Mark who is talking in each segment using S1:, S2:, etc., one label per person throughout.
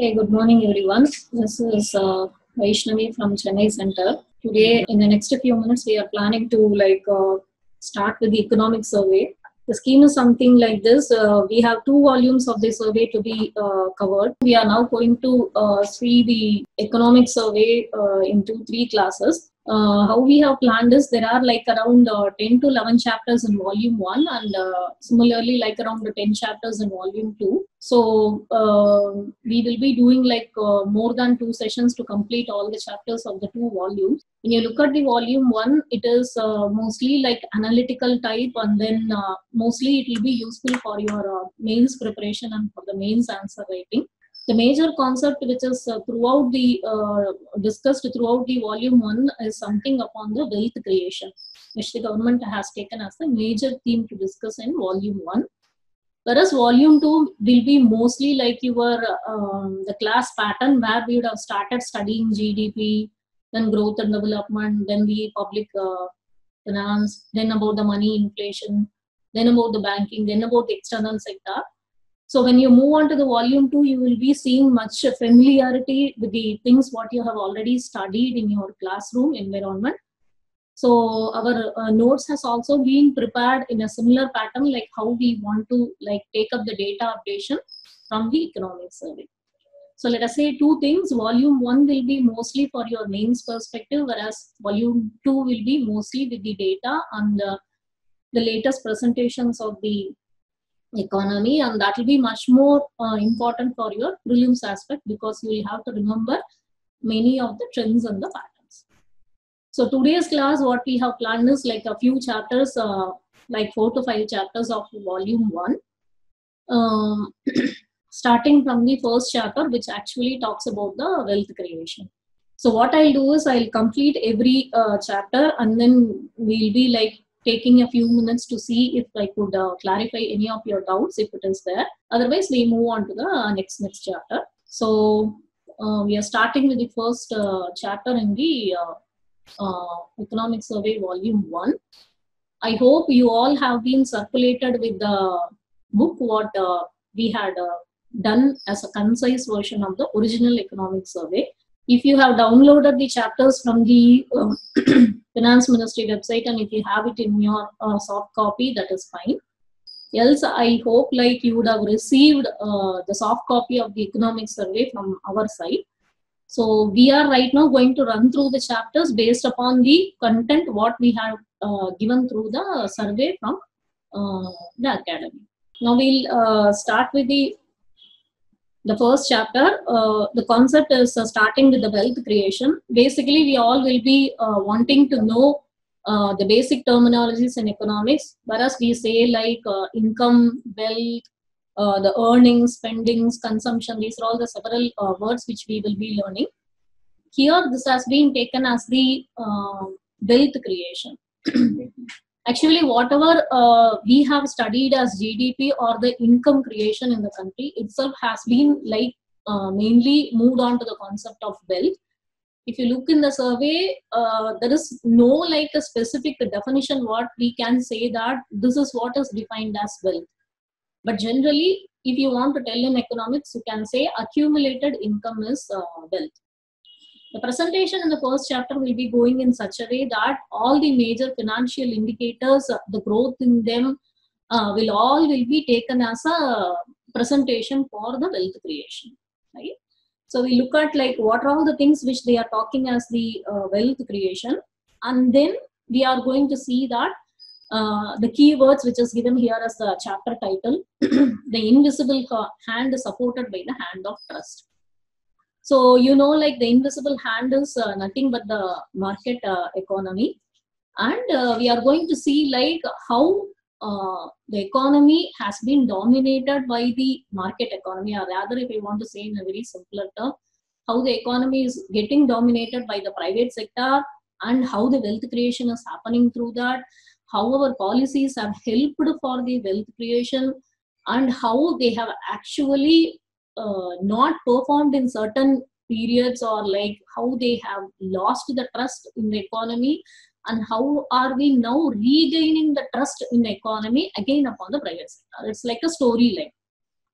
S1: Hey, good morning, everyone. This is uh, Vaishnavi from Chennai Center. Today, in the next few minutes, we are planning to like uh, start with the economic survey. The scheme is something like this. Uh, we have two volumes of the survey to be uh, covered. We are now going to uh, see the economic survey uh, into three classes. Uh, how we have planned is there are like around uh, 10 to 11 chapters in volume 1 and uh, similarly like around 10 chapters in volume 2 so uh, we will be doing like uh, more than two sessions to complete all the chapters of the two volumes. When you look at the volume 1 it is uh, mostly like analytical type and then mostly it will be useful for your mains preparation and for the mains answer writing the major concept which is uh, throughout the uh, discussed throughout the volume 1 is something upon the wealth creation which the government has taken as the major theme to discuss in volume 1 whereas volume 2 will be mostly like your um, the class pattern where we would have started studying gdp then growth and development then the public uh, finance then about the money inflation then about the banking then about the external sector so when you move on to the volume two, you will be seeing much familiarity with the things what you have already studied in your classroom environment. So our uh, notes has also been prepared in a similar pattern like how we want to like take up the data updation from the economic survey. So let us say two things. Volume one will be mostly for your mains perspective, whereas volume two will be mostly with the data and the, the latest presentations of the economy and that will be much more uh, important for your prelims aspect because you will have to remember many of the trends and the patterns. So today's class what we have planned is like a few chapters uh, like four to five chapters of volume one um, starting from the first chapter which actually talks about the wealth creation. So what I'll do is I'll complete every uh, chapter and then we'll be like taking a few minutes to see if I could uh, clarify any of your doubts if it is there. Otherwise, we move on to the next next chapter. So uh, we are starting with the first uh, chapter in the economic survey volume one. I hope you all have been circulated with the book what we had done as a concise version of the original economic survey if you have downloaded the chapters from the uh, finance ministry website and if you have it in your uh, soft copy that is fine. Else i hope like you would have received uh, the soft copy of the economic survey from our side. So we are right now going to run through the chapters based upon the content what we have given through the survey from the academy. Now we'll start with the the first chapter uh, the concept is uh, starting with the wealth creation. Basically we all will be uh, wanting to know the basic terminologies in economics. Whereas we say like income wealth the earnings spendings consumption these are all the several words which we will be learning. Here this has been taken as the wealth creation actually whatever uh, we have studied as gdp or the income creation in the country itself has been like uh, mainly moved on to the concept of wealth. If you look in the survey uh, there is no like a specific definition what we can say that this is what is defined as wealth. But generally if you want to tell in economics you can say accumulated income is wealth the presentation in the first chapter will be going in such a way that all the major financial indicators, the growth in them, uh, will all will be taken as a presentation for the wealth creation. Right. So we look at like what are all the things which they are talking as the uh, wealth creation, and then we are going to see that uh, the keywords which is given here as the chapter title, the invisible hand supported by the hand of trust. So, you know, like the invisible hand is uh, nothing but the market uh, economy. And uh, we are going to see like how the economy has been dominated by the market economy, or rather, if we want to say in a very simpler term, how the economy is getting dominated by the private sector and how the wealth creation is happening through that, how our policies have helped for the wealth creation, and how they have actually uh, not performed in certain periods or like how they have lost the trust in the economy and how are we now regaining the trust in the economy again upon the private sector it's like a storyline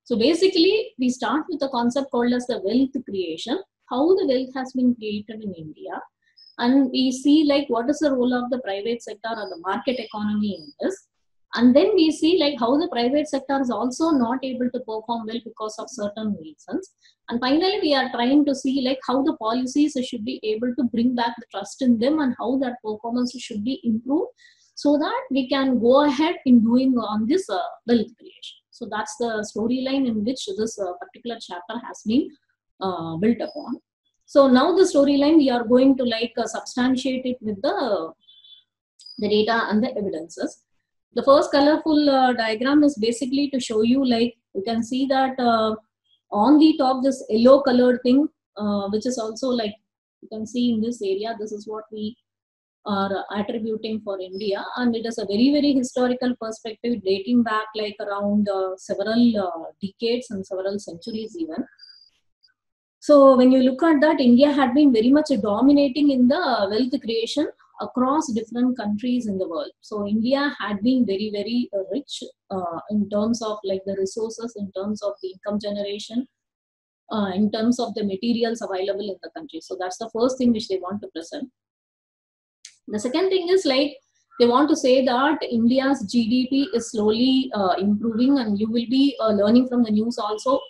S1: So basically, we start with a concept called as the wealth creation, how the wealth has been created in India. And we see like what is the role of the private sector or the market economy in this. And then we see like how the private sector is also not able to perform well because of certain reasons. And finally, we are trying to see like how the policies should be able to bring back the trust in them and how that performance should be improved so that we can go ahead in doing on this uh, wealth creation. So that's the storyline in which this uh, particular chapter has been uh, built upon. So now the storyline we are going to like uh, substantiate it with the the data and the evidences. The first colorful uh, diagram is basically to show you like you can see that uh, on the top this yellow colored thing uh, which is also like you can see in this area this is what we are attributing for India and it is a very very historical perspective dating back like around uh, several uh, decades and several centuries even. So when you look at that India had been very much dominating in the wealth creation across different countries in the world. So India had been very very rich uh, in terms of like the resources, in terms of the income generation, uh, in terms of the materials available in the country. So that's the first thing which they want to present. The second thing is like they want to say that India's GDP is slowly uh, improving, and you will be uh, learning from the news also.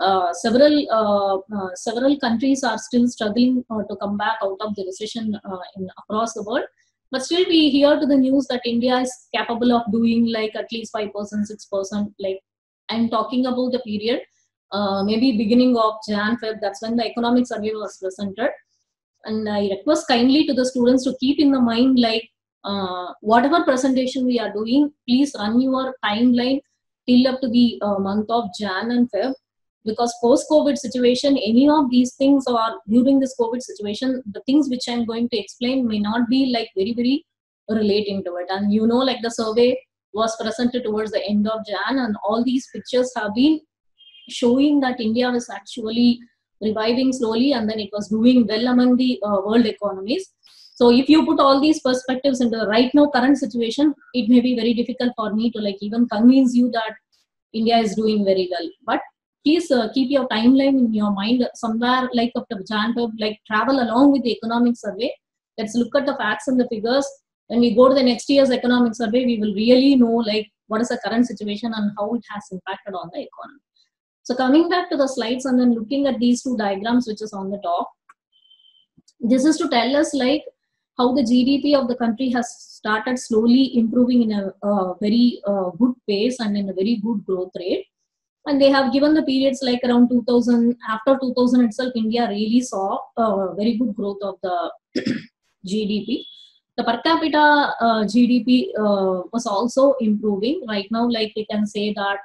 S1: Uh, several uh, uh, several countries are still struggling uh, to come back out of the recession in across the world, but still we hear to the news that India is capable of doing like at least five percent, six percent. Like I'm talking about the period, maybe beginning of Jan Feb. That's when the economic survey was presented and I request kindly to the students to keep in the mind like uh, whatever presentation we are doing, please run your timeline till up to the uh, month of Jan and Feb because post-COVID situation, any of these things or during this COVID situation, the things which I'm going to explain may not be like very, very relating to it. And you know, like the survey was presented towards the end of Jan and all these pictures have been showing that India was actually reviving slowly and then it was doing well among the uh, world economies. So if you put all these perspectives into the right now current situation, it may be very difficult for me to like even convince you that India is doing very well. But please uh, keep your timeline in your mind somewhere like after Jan like travel along with the economic survey. Let's look at the facts and the figures. When we go to the next year's economic survey, we will really know like what is the current situation and how it has impacted on the economy. So coming back to the slides and then looking at these two diagrams, which is on the top, this is to tell us like how the GDP of the country has started slowly improving in a, very uh, good pace and in a very good growth rate. And they have given the periods like around 2000, after 2000 itself, India really saw a very good growth of the GDP. The per capita uh, GDP uh, was also improving. Right now, like we can say that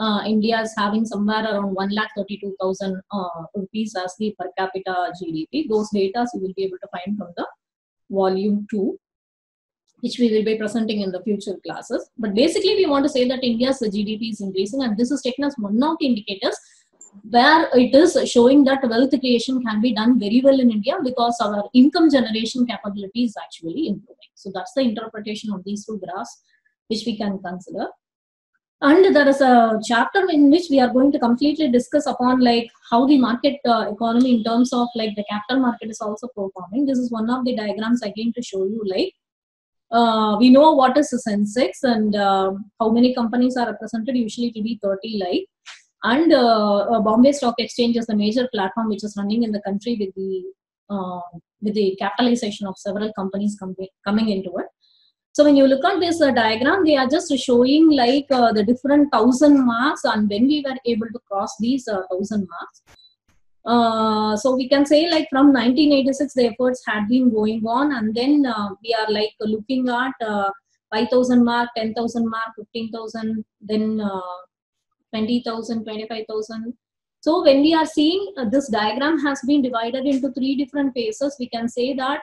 S1: uh, India is having somewhere around 1,32,000 uh, rupees as the per capita GDP. Those data you will be able to find from the volume 2, which we will be presenting in the future classes. But basically, we want to say that India's GDP is increasing, and this is taken as one of the indicators where it is showing that wealth creation can be done very well in India because our income generation capability is actually improving. So that's the interpretation of these two graphs, which we can consider and there is a chapter in which we are going to completely discuss upon like how the market uh, economy in terms of like the capital market is also performing this is one of the diagrams again to show you like uh, we know what is the sensex and uh, how many companies are represented usually to be 30 like and uh, uh, bombay stock exchange is the major platform which is running in the country with the uh, with the capitalization of several companies com- coming into it so when you look at this uh, diagram, they are just showing like the different thousand marks and when we were able to cross these thousand marks. Uh, so we can say like from 1986 the efforts had been going on and then uh, we are like looking at uh, 5000 mark 10000 mark 15000 then 20000 25000 so when we are seeing this diagram has been divided into three different phases we can say that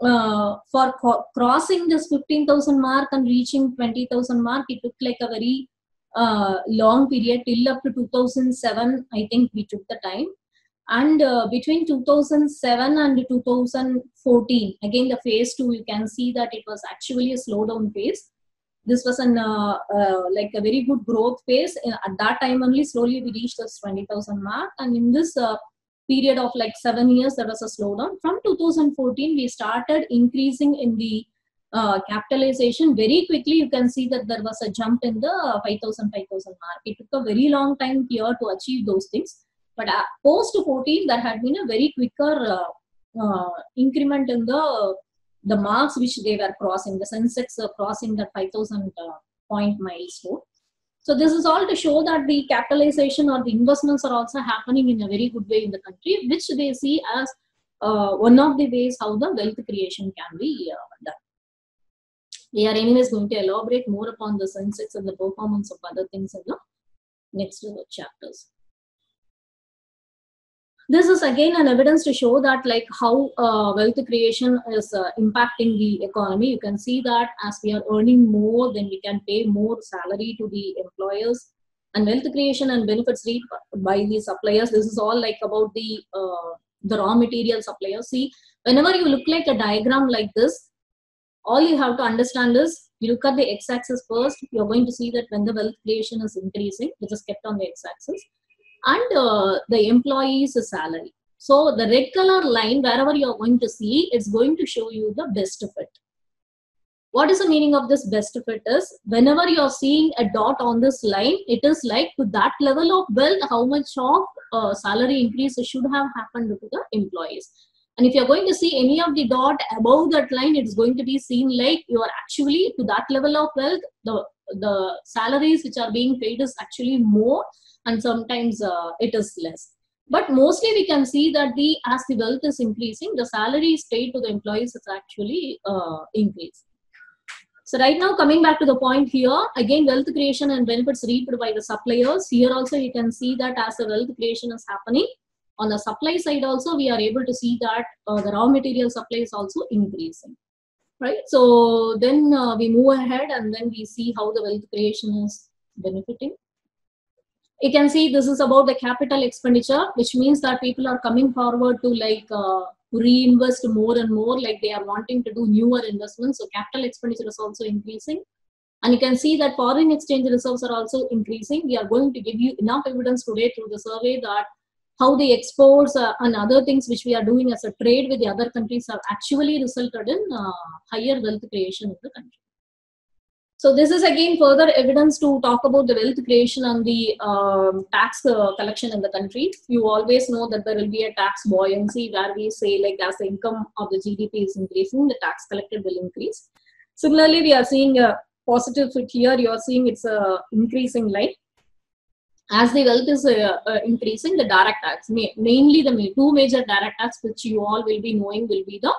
S1: uh, for crossing this 15,000 mark and reaching 20,000 mark, it took like a very uh, long period till up to 2007. I think we took the time. And uh, between 2007 and 2014, again the phase two, you can see that it was actually a slowdown phase. this was an uh, uh, like a very good growth phase. At that time only, slowly we reached this 20,000 mark, and in this uh, period of like seven years, there was a slowdown. From 2014, we started increasing in the uh, capitalization very quickly. You can see that there was a jump in the 5,000 5,000 mark. It took a very long time here to achieve those things, but uh, post 14, there had been a very quicker uh, uh, increment in the the marks which they were crossing, the Sensex uh, crossing the 5,000 uh, point milestone. So this is all to show that the capitalization or the investments are also happening in a very good way in the country, which they see as uh, one of the ways how the wealth creation can be uh, done. We are anyways going to elaborate more upon the Sensex and the performance of other things in the next chapters this is again an evidence to show that like how uh, wealth creation is uh, impacting the economy. You can see that as we are earning more then we can pay more salary to the employers. And wealth creation and benefits reaped by the suppliers. This is all like about the uh, the raw material suppliers. See whenever you look like a diagram like this all you have to understand is you look at the x-axis first you're going to see that when the wealth creation is increasing which is kept on the x-axis and uh, the employee's salary. So the red color line, wherever you're going to see, it's going to show you the best of it. What is the meaning of this best of it is, whenever you're seeing a dot on this line, it is like to that level of wealth, how much of uh, salary increase should have happened to the employees. And if you're going to see any of the dot above that line, it's going to be seen like you are actually to that level of wealth, the, the salaries which are being paid is actually more and sometimes uh, it is less. But mostly we can see that the as the wealth is increasing the salary is paid to the employees is actually uh, increasing so right now coming back to the point here again wealth creation and benefits reaped by the suppliers. Here also you can see that as the wealth creation is happening on the supply side also we are able to see that uh, the raw material supply is also increasing. Right? So then uh, we move ahead and then we see how the wealth creation is benefiting you can see this is about the capital expenditure which means that people are coming forward to like uh, reinvest more and more like they are wanting to do newer investments. So capital expenditure is also increasing. And you can see that foreign exchange reserves are also increasing. We are going to give you enough evidence today through the survey that how the exports uh, and other things which we are doing as a trade with the other countries have actually resulted in uh, higher wealth creation in the country so this is again further evidence to talk about the wealth creation and the um, tax uh, collection in the country. You always know that there will be a tax buoyancy where we say like as the income of the GDP is increasing, the tax collected will increase. Similarly, we are seeing a positive fit here. You are seeing it's a increasing line. As the wealth is uh, uh, increasing, the direct tax, mainly the two major direct tax which you all will be knowing will be the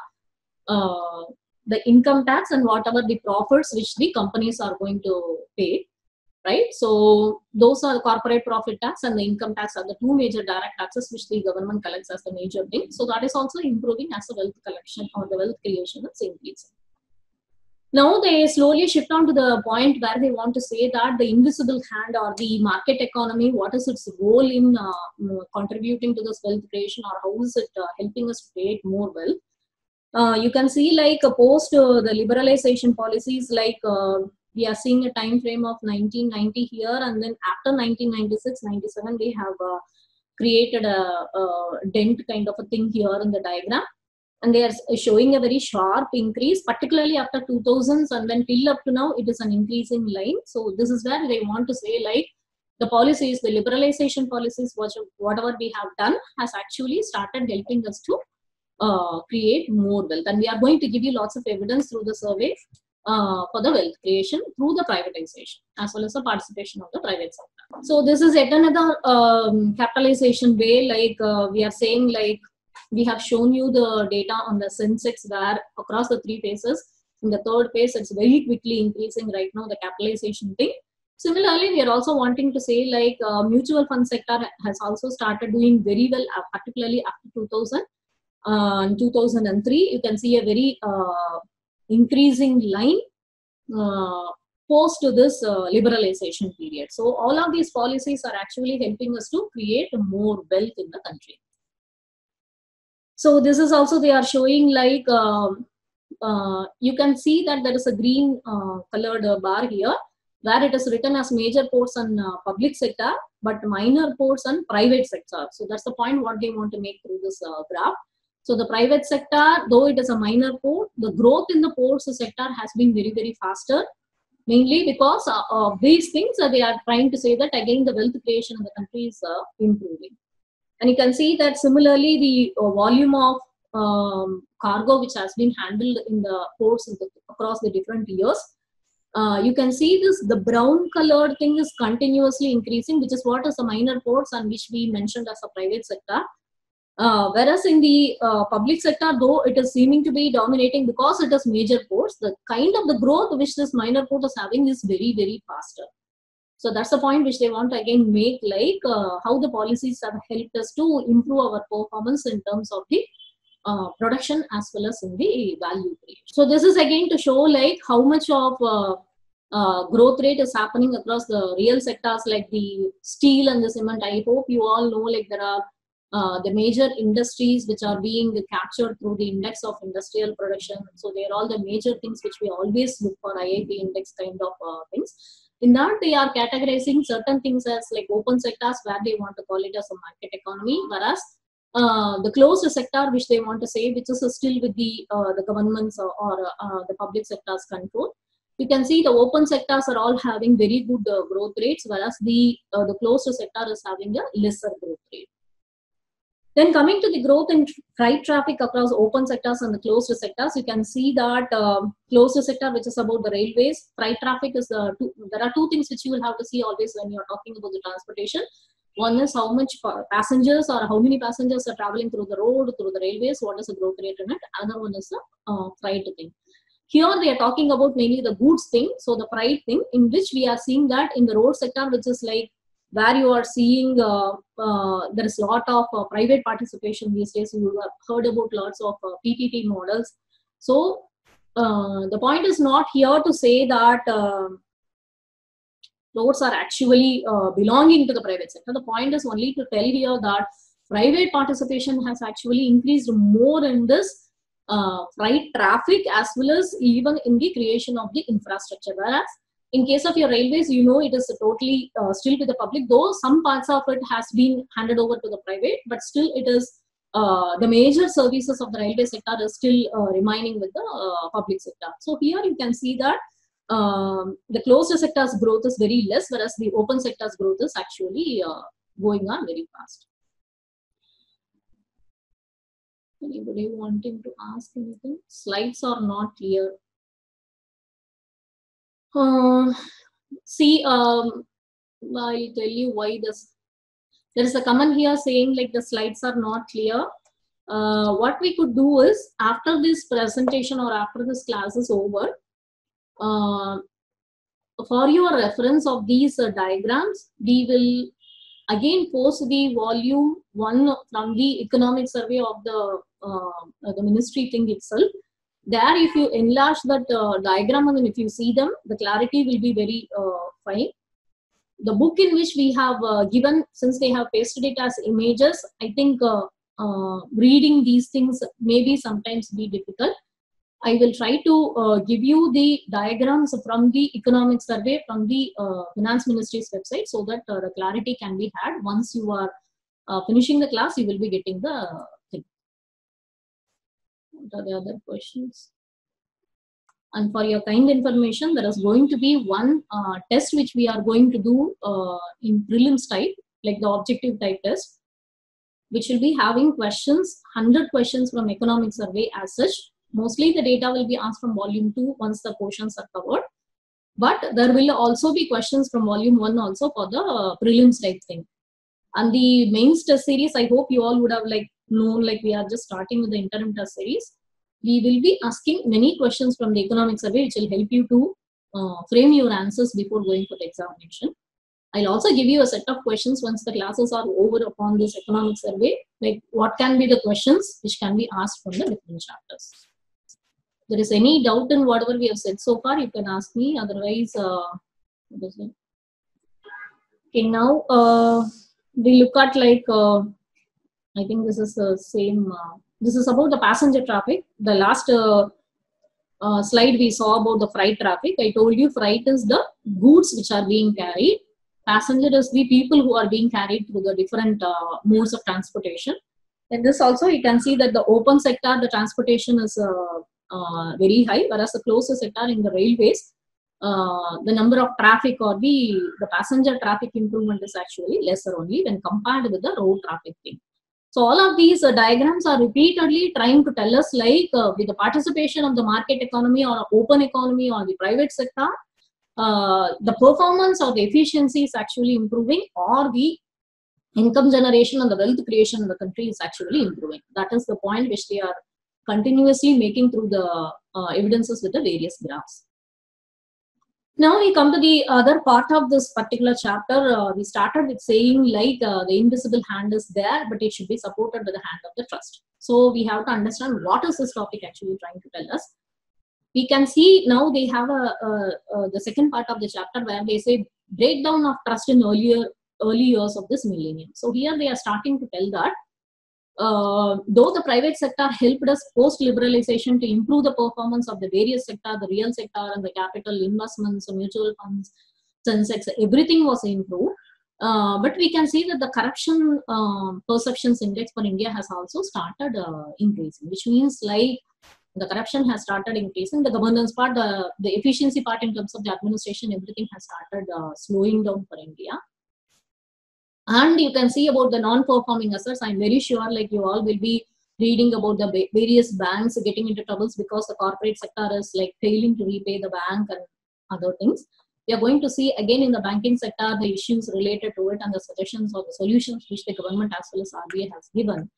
S1: uh, the income tax and whatever the profits which the companies are going to pay right? So those are the corporate profit tax and the income tax are the two major direct taxes which the government collects as the major thing. So that is also improving as the wealth collection or the wealth creation is increasing. Now they slowly shift on to the point where they want to say that the invisible hand or the market economy what is its role in uh, contributing to this wealth creation or how is it uh, helping us create more wealth uh, you can see like uh, post uh, the liberalization policies like uh, we are seeing a time frame of 1990 here and then after 1996 97 they have uh, created a, a, dent kind of a thing here in the diagram. And they are showing a very sharp increase particularly after 2000s and then till up to now it is an increasing line. So this is where they want to say like the policies the liberalization policies whatever we have done has actually started helping us to uh, create more wealth. And we are going to give you lots of evidence through the survey uh, for the wealth creation through the privatization as well as the participation of the private sector. So this is yet another um, capitalization way like uh, we are saying like we have shown you the data on the Sensex where across the three phases in the third phase it's very quickly increasing right now the capitalization thing. Similarly, we are also wanting to say like uh, mutual fund sector has also started doing very well, uh, particularly after 2000 uh, in 2003, you can see a very uh, increasing line uh, post this uh, liberalization period. So all of these policies are actually helping us to create more wealth in the country. So this is also they are showing like um, uh, you can see that there is a green colored bar here where it is written as major ports on public sector but minor ports on private sector. So that's the point what they want to make through this graph. So the private sector, though it is a minor port, the growth in the ports sector has been very, very faster, mainly because uh, of these things uh, they are trying to say that again the wealth creation in the country is uh, improving. And you can see that similarly the volume of um, cargo which has been handled in the ports across the different years you can see this the brown colored thing is continuously increasing which is what is the minor ports and which we mentioned as a private sector uh, whereas in the uh, public sector though it is seeming to be dominating because it is major ports the kind of the growth which this minor port is having is very very faster so that's the point which they want to again make like uh, how the policies have helped us to improve our performance in terms of the uh, production as well as in the value creation. So this is again to show like how much of uh, uh, growth rate is happening across the real sectors like the steel and the cement. I hope you all know like there are uh, the major industries which are being captured through the index of industrial production. So they are all the major things which we always look for IIP index kind of uh, things. In that they are categorizing certain things as like open sectors where they want to call it as a market economy, whereas uh, the closed sector which they want to say which is still with the uh, the governments or, or uh, the public sector's control you can see the open sectors are all having very good uh, growth rates whereas the the closed sector is having a lesser growth rate then coming to the growth in freight traffic across open sectors and the closed sectors you can see that um, closed sector which is about the railways freight traffic is two, there are two things which you will have to see always when you are talking about the transportation one is how much passengers or how many passengers are traveling through the road, through the railways, what is the growth rate in it. Another one is the uh, freight thing. Here they are talking about mainly the goods thing, so the freight thing, in which we are seeing that in the road sector, which is like where you are seeing uh, uh, there is a lot of uh, private participation these days. You have heard about lots of PPP uh, models. So uh, the point is not here to say that roads are actually uh, belonging to the private sector. The point is only to tell here that private participation has actually increased more in this freight traffic as well as even in the creation of the infrastructure. Whereas in case of your railways, you know it is totally uh, still to the public, though some parts of it has been handed over to the private, but still it is uh, the major services of the railway sector is still uh, remaining with the uh, public sector. So here you can see that um, the closed sector's growth is very less, whereas the open sector's growth is actually uh, going on very fast. Anybody wanting to ask anything? Slides are not clear. Uh, see, um, I'll tell you why this. There is a comment here saying like the slides are not clear. Uh, what we could do is after this presentation or after this class is over, uh, for your reference of these uh, diagrams, we will again post the volume one from the economic survey of the uh, the ministry thing itself. There, if you enlarge that uh, diagram and if you see them, the clarity will be very uh, fine. The book in which we have uh, given, since they have pasted it as images, I think reading these things may be sometimes be difficult I will try to uh, give you the diagrams from the economic survey from the uh, finance ministry's website so that uh, the clarity can be had once you are finishing the class you will be getting the what are the other questions and for your kind information there is going to be one uh, test which we are going to do uh, in prelims type like the objective type test which will be having questions 100 questions from economic survey as such Mostly the data will be asked from volume 2 once the portions are covered. But there will also be questions from volume 1 also for the uh, prelims type thing. And the mains test series, I hope you all would have like known like we are just starting with the interim test series. We will be asking many questions from the economic survey which will help you to uh, frame your answers before going for the examination. I'll also give you a set of questions once the classes are over upon this economic survey, like what can be the questions which can be asked from the different chapters there is any doubt in whatever we have said so far, you can ask me. Otherwise, uh, okay, now uh, we look at like, uh, I think this is the same, uh, this is about the passenger traffic. The last uh, uh, slide we saw about the freight traffic, I told you freight is the goods which are being carried. Passenger is the people who are being carried through the different uh, modes of transportation. In this also, you can see that the open sector, the transportation is uh, uh, very high, whereas the closed sector in the railways, the number of traffic or the, the passenger traffic improvement is actually lesser only when compared with the road traffic thing. So all of these uh, diagrams are repeatedly trying to tell us like uh, with the participation of the market economy or open economy or the private sector, uh, the performance or the efficiency is actually improving or the income generation and the wealth creation in the country is actually improving. That is the point which they are continuously making through the uh, evidences with the various graphs. Now we come to the other part of this particular chapter. Uh, we started with saying like uh, the invisible hand is there, but it should be supported by the hand of the trust. So we have to understand what is this topic actually trying to tell us. We can see now they have a, a, a the second part of the chapter where they say breakdown of trust in earlier early years of this millennium. So here they are starting to tell that uh, though the private sector helped us post liberalization to improve the performance of the various sector, the real sector and the capital investments, mutual funds, Sensex, everything was improved. Uh, but we can see that the corruption uh, perceptions index for India has also started uh, increasing, which means like the corruption has started increasing, the governance part, the, the efficiency part in terms of the administration, everything has started uh, slowing down for India and you can see about the non-performing assets i'm very sure like you all will be reading about the various banks getting into troubles because the corporate sector is like failing to repay the bank and other things we are going to see again in the banking sector the issues related to it and the suggestions or the solutions which the government as well as RBI has given.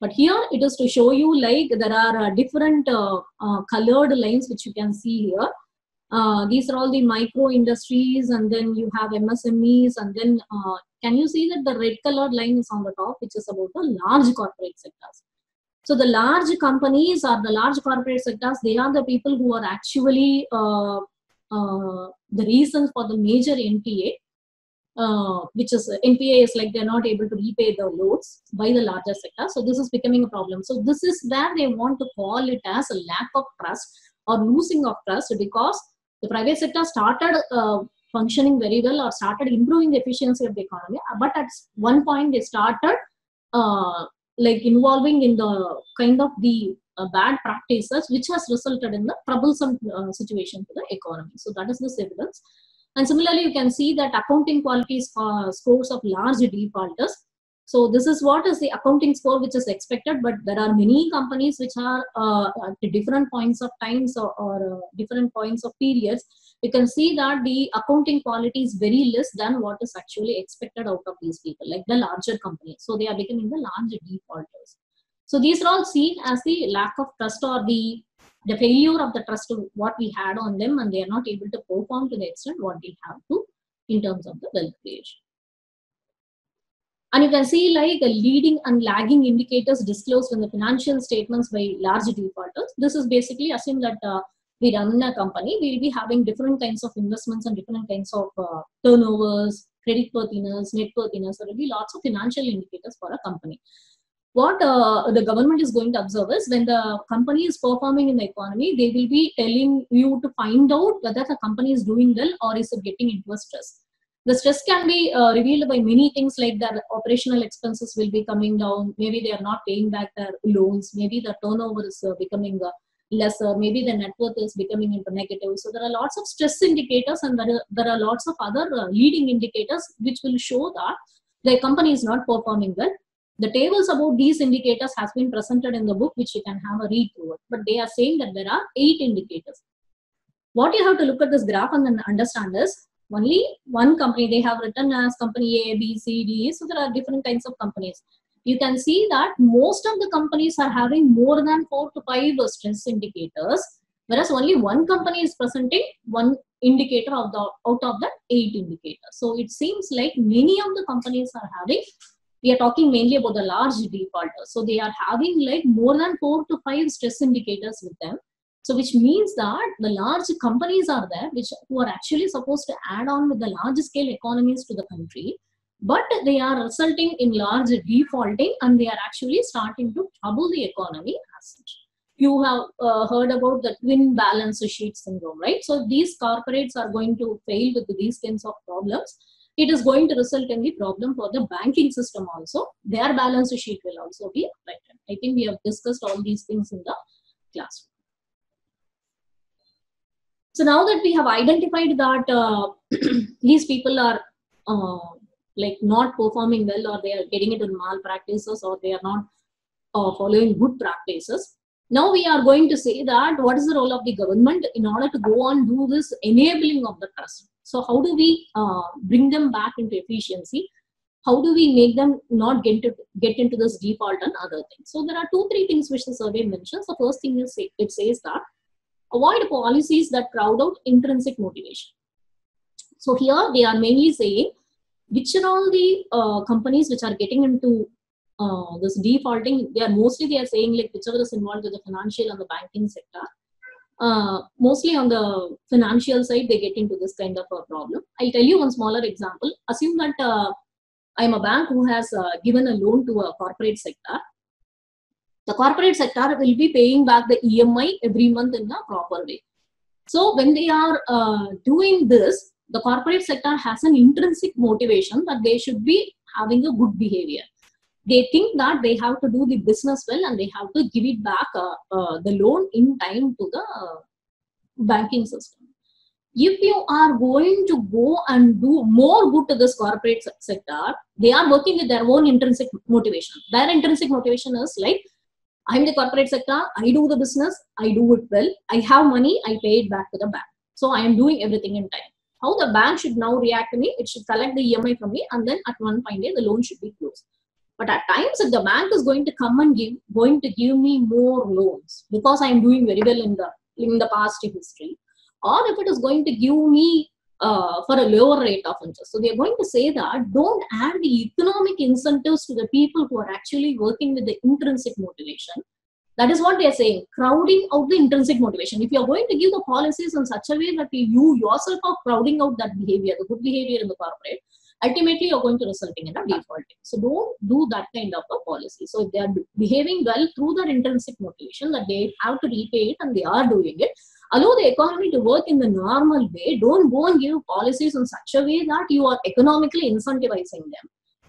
S1: But here it is to show you like there are uh, different uh, uh, colored lines which you can see here. Uh, these are all the micro industries and then you have MSMEs and then uh, can you see that the red colored line is on the top, which is about the large corporate sectors. So the large companies or the large corporate sectors, they are the people who are actually uh, uh, the reason for the major NPA, uh, which is NPA is like they're not able to repay the loans by the larger sector. So this is becoming a problem. So this is where they want to call it as a lack of trust or losing of trust because the private sector started uh, functioning very well or started improving the efficiency of the economy. Uh, but at one point, they started uh, like involving in the kind of the uh, bad practices, which has resulted in the troublesome uh, situation for the economy. So that is this evidence. And similarly, you can see that accounting qualities scores of large defaulters so this is what is the accounting score which is expected, but there are many companies which are uh, at different points of times or, or uh, different points of periods. You can see that the accounting quality is very less than what is actually expected out of these people, like the larger companies. So they are becoming the larger defaulters. So these are all seen as the lack of trust or the the failure of the trust of what we had on them, and they are not able to perform to the extent what they have to in terms of the wealth creation. And you can see like the leading and lagging indicators disclosed in the financial statements by large defaulters. This is basically assume that uh, we run a company, we'll be having different kinds of investments and different kinds of uh, turnovers, credit worthiness, net worthiness. There will be lots of financial indicators for a company. What uh, the government is going to observe is when the company is performing in the economy, they will be telling you to find out whether the company is doing well or is it getting into a stress the stress can be uh, revealed by many things like that operational expenses will be coming down. Maybe they are not paying back their loans. Maybe the turnover is uh, becoming uh, lesser. Maybe the net worth is becoming into negative. So there are lots of stress indicators and there are, there are lots of other uh, leading indicators which will show that the company is not performing well. The tables about these indicators has been presented in the book which you can have a read through it. But they are saying that there are eight indicators. What you have to look at this graph and then understand is only one company they have written as company a b c d so there are different kinds of companies. You can see that most of the companies are having more than four to five stress indicators whereas only one company is presenting one indicator of the out of the eight indicators. So it seems like many of the companies are having we are talking mainly about the large defaulters. So they are having like more than four to five stress indicators with them so which means that the large companies are there, which who are actually supposed to add on with the large scale economies to the country, but they are resulting in large defaulting and they are actually starting to trouble the economy as such. you have uh, heard about the twin balance sheet syndrome, right? So these corporates are going to fail with these kinds of problems. It is going to result in the problem for the banking system also. Their balance sheet will also be affected. I think we have discussed all these things in the classroom. So now that we have identified that uh, these people are uh, like not performing well or they are getting into malpractices or they are not uh, following good practices, now we are going to say that what is the role of the government in order to go on do this enabling of the trust. So how do we uh, bring them back into efficiency? How do we make them not get into, get into this default and other things? So there are two, three things which the survey mentions. The first thing is it says that avoid policies that crowd out intrinsic motivation. So here they are mainly saying which are all the uh, companies which are getting into uh, this defaulting, they are mostly they are saying like whichever is involved with the financial and the banking sector. Uh, mostly on the financial side, they get into this kind of a problem. I'll tell you one smaller example. Assume that uh, I'm a bank who has uh, given a loan to a corporate sector. The corporate sector will be paying back the EMI every month in a proper way. So when they are uh, doing this, the corporate sector has an intrinsic motivation that they should be having a good behavior. They think that they have to do the business well and they have to give it back uh, uh, the loan in time to the uh, banking system. If you are going to go and do more good to this corporate sector they are working with their own intrinsic motivation. Their intrinsic motivation is like i'm the corporate sector. I do the business. I do it well. I have money. I pay it back to the bank. So i am doing everything in time. How the bank should now react to me it should collect the emi from me and then at one fine day the loan should be closed. But at times, if the bank is going to come and give, going to give me more loans because I am doing very well in the in the past history, or if it is going to give me uh, for a lower rate of interest. So they are going to say that don't add the economic incentives to the people who are actually working with the intrinsic motivation. That is what they are saying, crowding out the intrinsic motivation. If you are going to give the policies in such a way that you yourself are crowding out that behavior, the good behavior in the corporate, ultimately you're going to resulting in a defaulting. So don't do that kind of a policy. So if they are behaving well through their intrinsic motivation that they have to repay it and they are doing it, allow the economy to work in the normal way. Don't go and give policies in such a way that you are economically incentivizing them,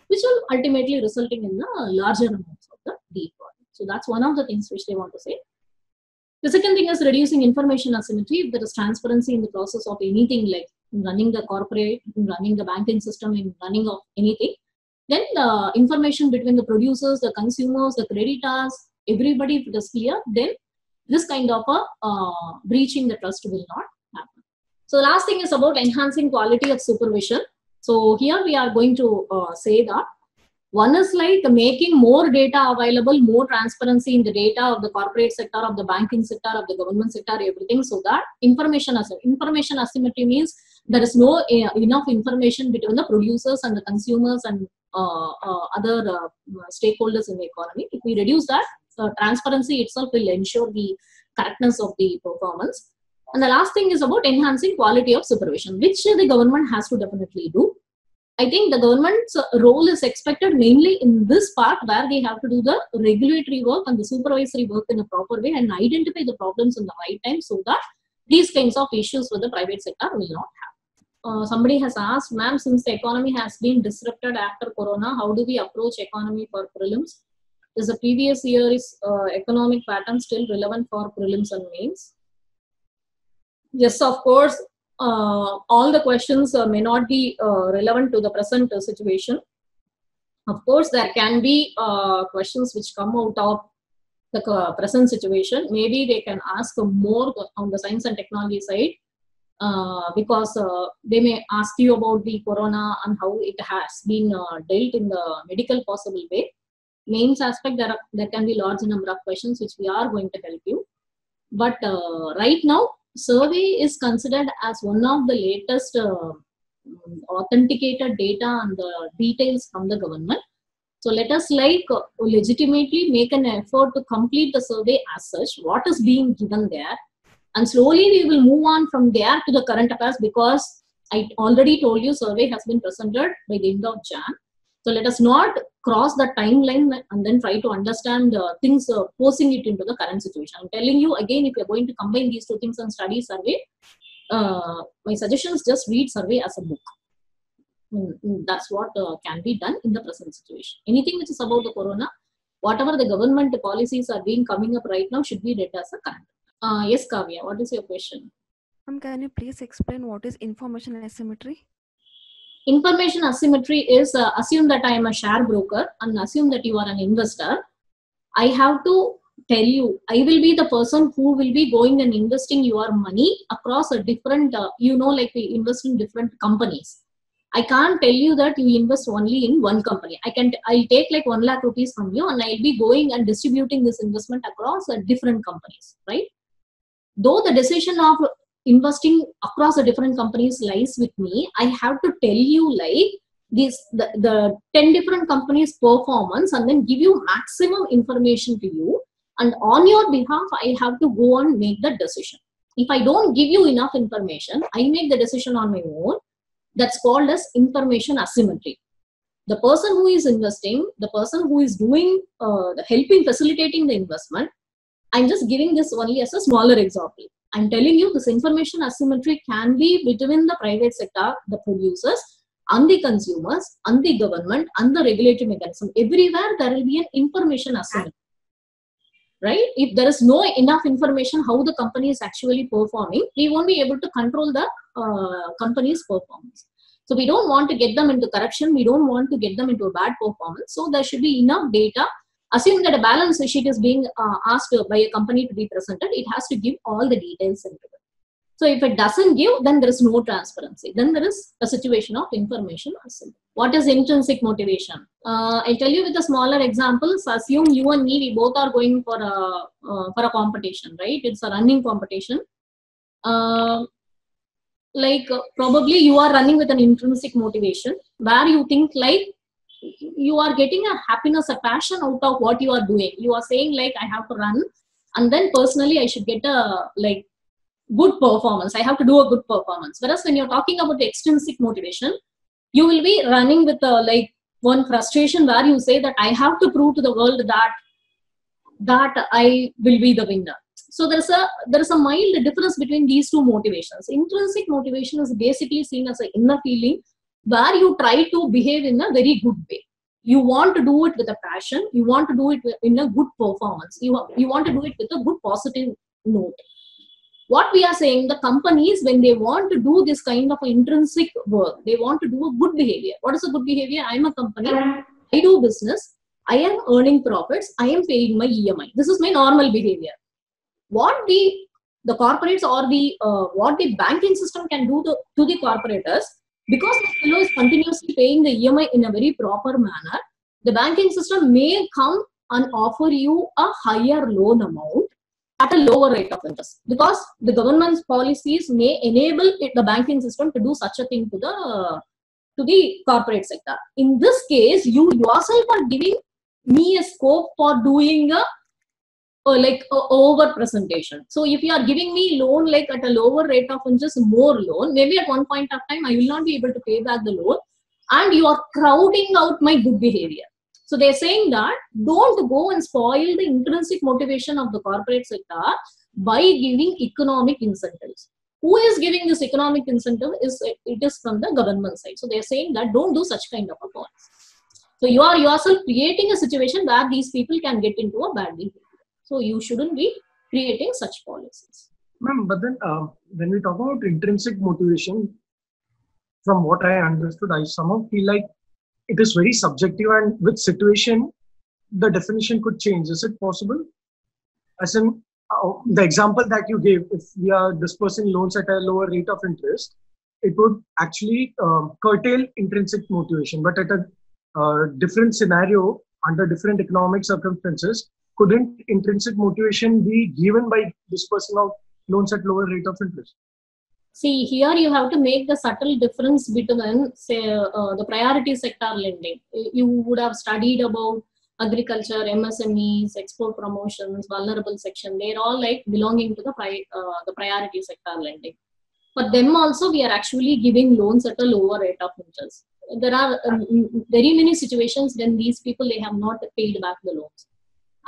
S1: which will ultimately resulting in a larger amounts of the default. So that's one of the things which they want to say. The second thing is reducing information asymmetry. If there is transparency in the process of anything like running the corporate, running the banking system, in running of anything, then the information between the producers, the consumers, the creditors, everybody, if it is clear, then this kind of a uh, breaching the trust will not happen. So the last thing is about enhancing quality of supervision. So here we are going to uh, say that one is like making more data available, more transparency in the data of the corporate sector, of the banking sector, of the government sector, everything, so that information as information asymmetry means there is no uh, enough information between the producers and the consumers and uh, uh, other uh, stakeholders in the economy. If we reduce that, transparency itself will ensure the correctness of the performance. And the last thing is about enhancing quality of supervision, which the government has to definitely do. I think the government's role is expected mainly in this part where they have to do the regulatory work and the supervisory work in a proper way and identify the problems in the right time so that these kinds of issues with the private sector will not happen. Uh, somebody has asked, ma'am, since the economy has been disrupted after Corona, how do we approach economy for prelims? Is the previous year's uh, economic pattern still relevant for prelims and mains? Yes, of course, uh, all the questions uh, may not be uh, relevant to the present uh, situation. Of course, there can be uh, questions which come out of the uh, present situation. Maybe they can ask more on the science and technology side because they may ask you about the corona and how it has been dealt in the medical possible way. Mains aspect, there, are, there can be large number of questions which we are going to help you. But right now, survey is considered as one of the latest uh, authenticated data and the details from the government. So let us like uh, legitimately make an effort to complete the survey as such, what is being given there. And slowly we will move on from there to the current affairs because I already told you survey has been presented by the end of Jan. So let us not cross the timeline and then try to understand uh, things uh, posing it into the current situation. I'm telling you again if you're going to combine these two things and study survey uh, my suggestion is just read survey as a book. Mm, mm, that's what uh, can be done in the present situation. Anything which is about the corona whatever the government policies are being coming up right now should be read as a current. Uh, yes kavya what is your question?
S2: Um, can you please explain what is information asymmetry?
S1: Information asymmetry is uh, assume that I am a share broker and assume that you are an investor. I have to tell you, I will be the person who will be going and investing your money across a different, uh, you know, like we invest in different companies. I can't tell you that you invest only in one company. I can, I'll take like one lakh rupees from you and I'll be going and distributing this investment across uh, different companies, right? Though the decision of investing across the different companies lies with me. I have to tell you like this the, the 10 different companies performance and then give you maximum information to you. And on your behalf i have to go and make the decision. If i don't give you enough information i make the decision on my own. That's called as information asymmetry. The person who is investing the person who is doing uh, the helping facilitating the investment i'm just giving this only as a smaller example I'm telling you this information asymmetry can be between the private sector, the producers, and the consumers, and the government, and the regulatory mechanism. Everywhere there will be an information asymmetry. Right? If there is no enough information how the company is actually performing, we won't be able to control the uh, company's performance. So we don't want to get them into corruption. We don't want to get them into a bad performance. So there should be enough data assume that a balance sheet is being uh, asked by a company to be presented, it has to give all the details into it. So if it doesn't give, then there is no transparency. Then there is a situation of information asymmetry. What is intrinsic motivation? Uh, I'll tell you with a smaller examples. Assume you and me, we both are going for a uh, for a competition, right? It's a running competition. Uh, like probably you are running with an intrinsic motivation where you think like you are getting a happiness a passion out of what you are doing. You are saying like i have to run and then personally i should get a like good performance. I have to do a good performance. Whereas when you're talking about the extrinsic motivation you will be running with a like one frustration where you say that i have to prove to the world that that i will be the winner. So there's a there is a mild difference between these two motivations. Intrinsic motivation is basically seen as an inner feeling where you try to behave in a very good way. You want to do it with a passion. You want to do it in a good performance. You, you want to do it with a good positive note. What we are saying the companies when they want to do this kind of intrinsic work they want to do a good behavior. What is a good behavior? I'm a company. I do business. I am earning profits. I am paying my emi this is my normal behavior. What the the corporates or the uh, what the banking system can do to, to the corporators because the fellow is continuously paying the EMI in a very proper manner, the banking system may come and offer you a higher loan amount at a lower rate of interest because the government's policies may enable it, the banking system to do such a thing to the to the corporate sector. In this case, you yourself are giving me a scope for doing a uh, like uh, over presentation. So if you are giving me loan like at a lower rate of interest, more loan, maybe at one point of time I will not be able to pay back the loan, and you are crowding out my good behavior. So they're saying that don't go and spoil the intrinsic motivation of the corporate sector by giving economic incentives. Who is giving this economic incentive is it is from the government side. So they're saying that don't do such kind of a policy. So you are yourself creating a situation where these people can get into a bad behavior. So you shouldn't be creating such policies.
S3: Ma'am, but then uh, when we talk about intrinsic motivation, from what I understood, I somehow feel like it is very subjective and with situation, the definition could change. Is it possible? As in, uh, the example that you gave, if we are dispersing loans at a lower rate of interest, it would actually um, curtail intrinsic motivation. But at a uh, different scenario, under different economic circumstances, couldn't intrinsic motivation be given by dispersing of loans at lower rate of interest?
S1: See, here you have to make the subtle difference between, say, uh, the priority sector lending. You would have studied about agriculture, MSMEs, export promotions, vulnerable section. They're all like belonging to the, pri- uh, the priority sector lending. For them also, we are actually giving loans at a lower rate of interest. there are um, very many situations when these people they have not paid back the loans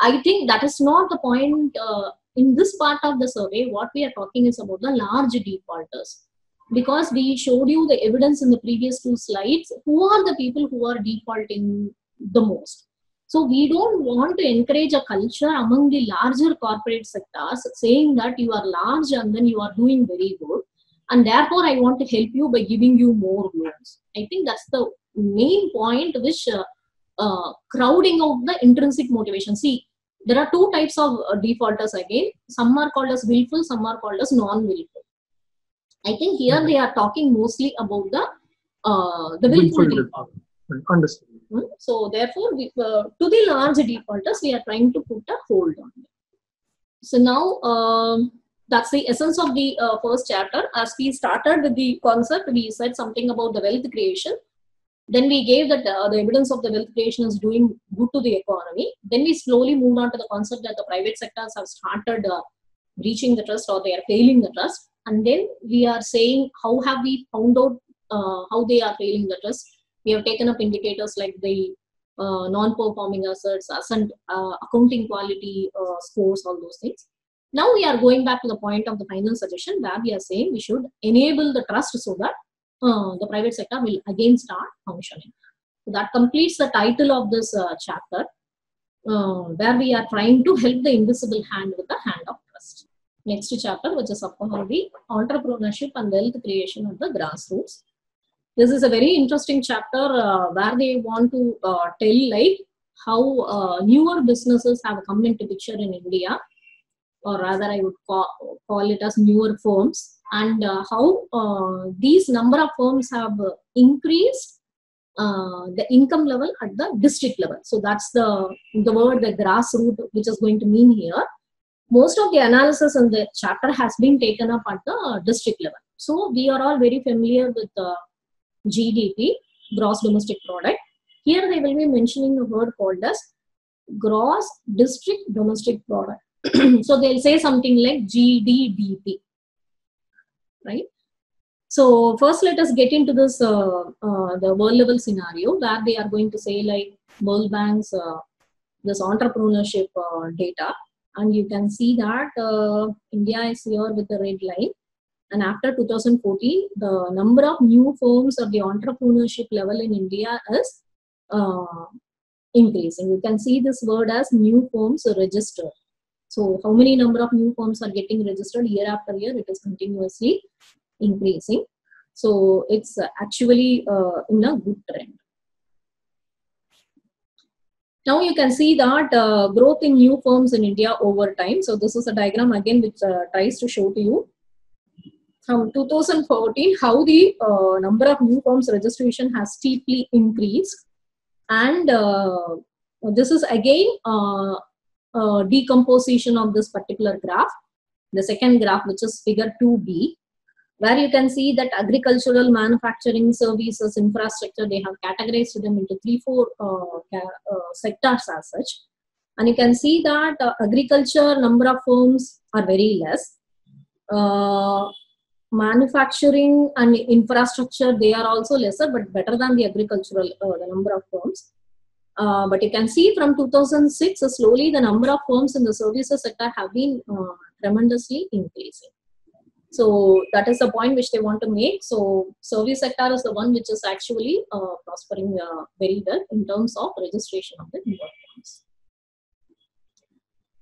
S1: i think that is not the point uh, in this part of the survey what we are talking is about the large defaulters. Because we showed you the evidence in the previous two slides who are the people who are defaulting the most? So we don't want to encourage a culture among the larger corporate sectors saying that you are large and then you are doing very good. And therefore i want to help you by giving you more loans. I think that's the main point which uh, uh, crowding out the intrinsic motivation. See there are two types of uh, defaulters again. Some are called as willful some are called as non-willful. I think here they are talking mostly about the uh, the willful,
S3: Willful
S1: default.
S3: Understood.
S1: Hmm? so therefore we, uh, to the large defaulters we are trying to put a hold on them. So now um, that's the essence of the uh, first chapter. As we started with the concept we said something about the wealth creation then we gave that uh, the evidence of the wealth creation is doing good to the economy. Then we slowly moved on to the concept that the private sectors have started uh, breaching the trust or they are failing the trust. And then we are saying how have we found out uh, how they are failing the trust? We have taken up indicators like the uh, non-performing assets, asset, uh, accounting quality uh, scores, all those things. Now we are going back to the point of the final suggestion where we are saying we should enable the trust so that uh, the private sector will again start functioning. So that completes the title of this uh, chapter, uh, where we are trying to help the invisible hand with the hand of trust. Next chapter, which is upon the entrepreneurship and wealth creation at the grassroots this is a very interesting chapter uh, where they want to uh, tell like how newer businesses have come into picture in India, or rather I would call, call it as newer firms, and uh, how uh, these number of firms have uh, increased uh, the income level at the district level. So that's the the word the grassroots, which is going to mean here. Most of the analysis in the chapter has been taken up at the district level. So we are all very familiar with the GDP, gross domestic product. Here they will be mentioning a word called as gross district domestic product. so they'll say something like GDDP, right? So first let us get into this, uh, uh, the world level scenario where they are going to say like World Bank's, uh, this entrepreneurship uh, data. And you can see that uh, India is here with the red line and after 2014, the number of new firms of the entrepreneurship level in India is uh, increasing. You can see this word as new firms registered. So how many number of new firms are getting registered year after year? It is continuously increasing. So it's actually uh, in a good trend. Now you can see that uh, growth in new firms in India over time. So this is a diagram again which uh, tries to show to you from 2014 how the uh, number of new firms registration has steeply increased and uh, this is again uh, decomposition of this particular graph the second graph which is figure 2b where you can see that agricultural manufacturing services infrastructure they have categorized them into three four uh, uh, sectors as such. And you can see that uh, agriculture number of firms are very less. Manufacturing and infrastructure they are also lesser but better than the agricultural uh, the number of firms uh, but you can see from 2006 uh, slowly the number of firms in the services sector have been uh, tremendously increasing. So that is the point which they want to make. So service sector is the one which is actually uh, prospering uh, very well in terms of registration of the firms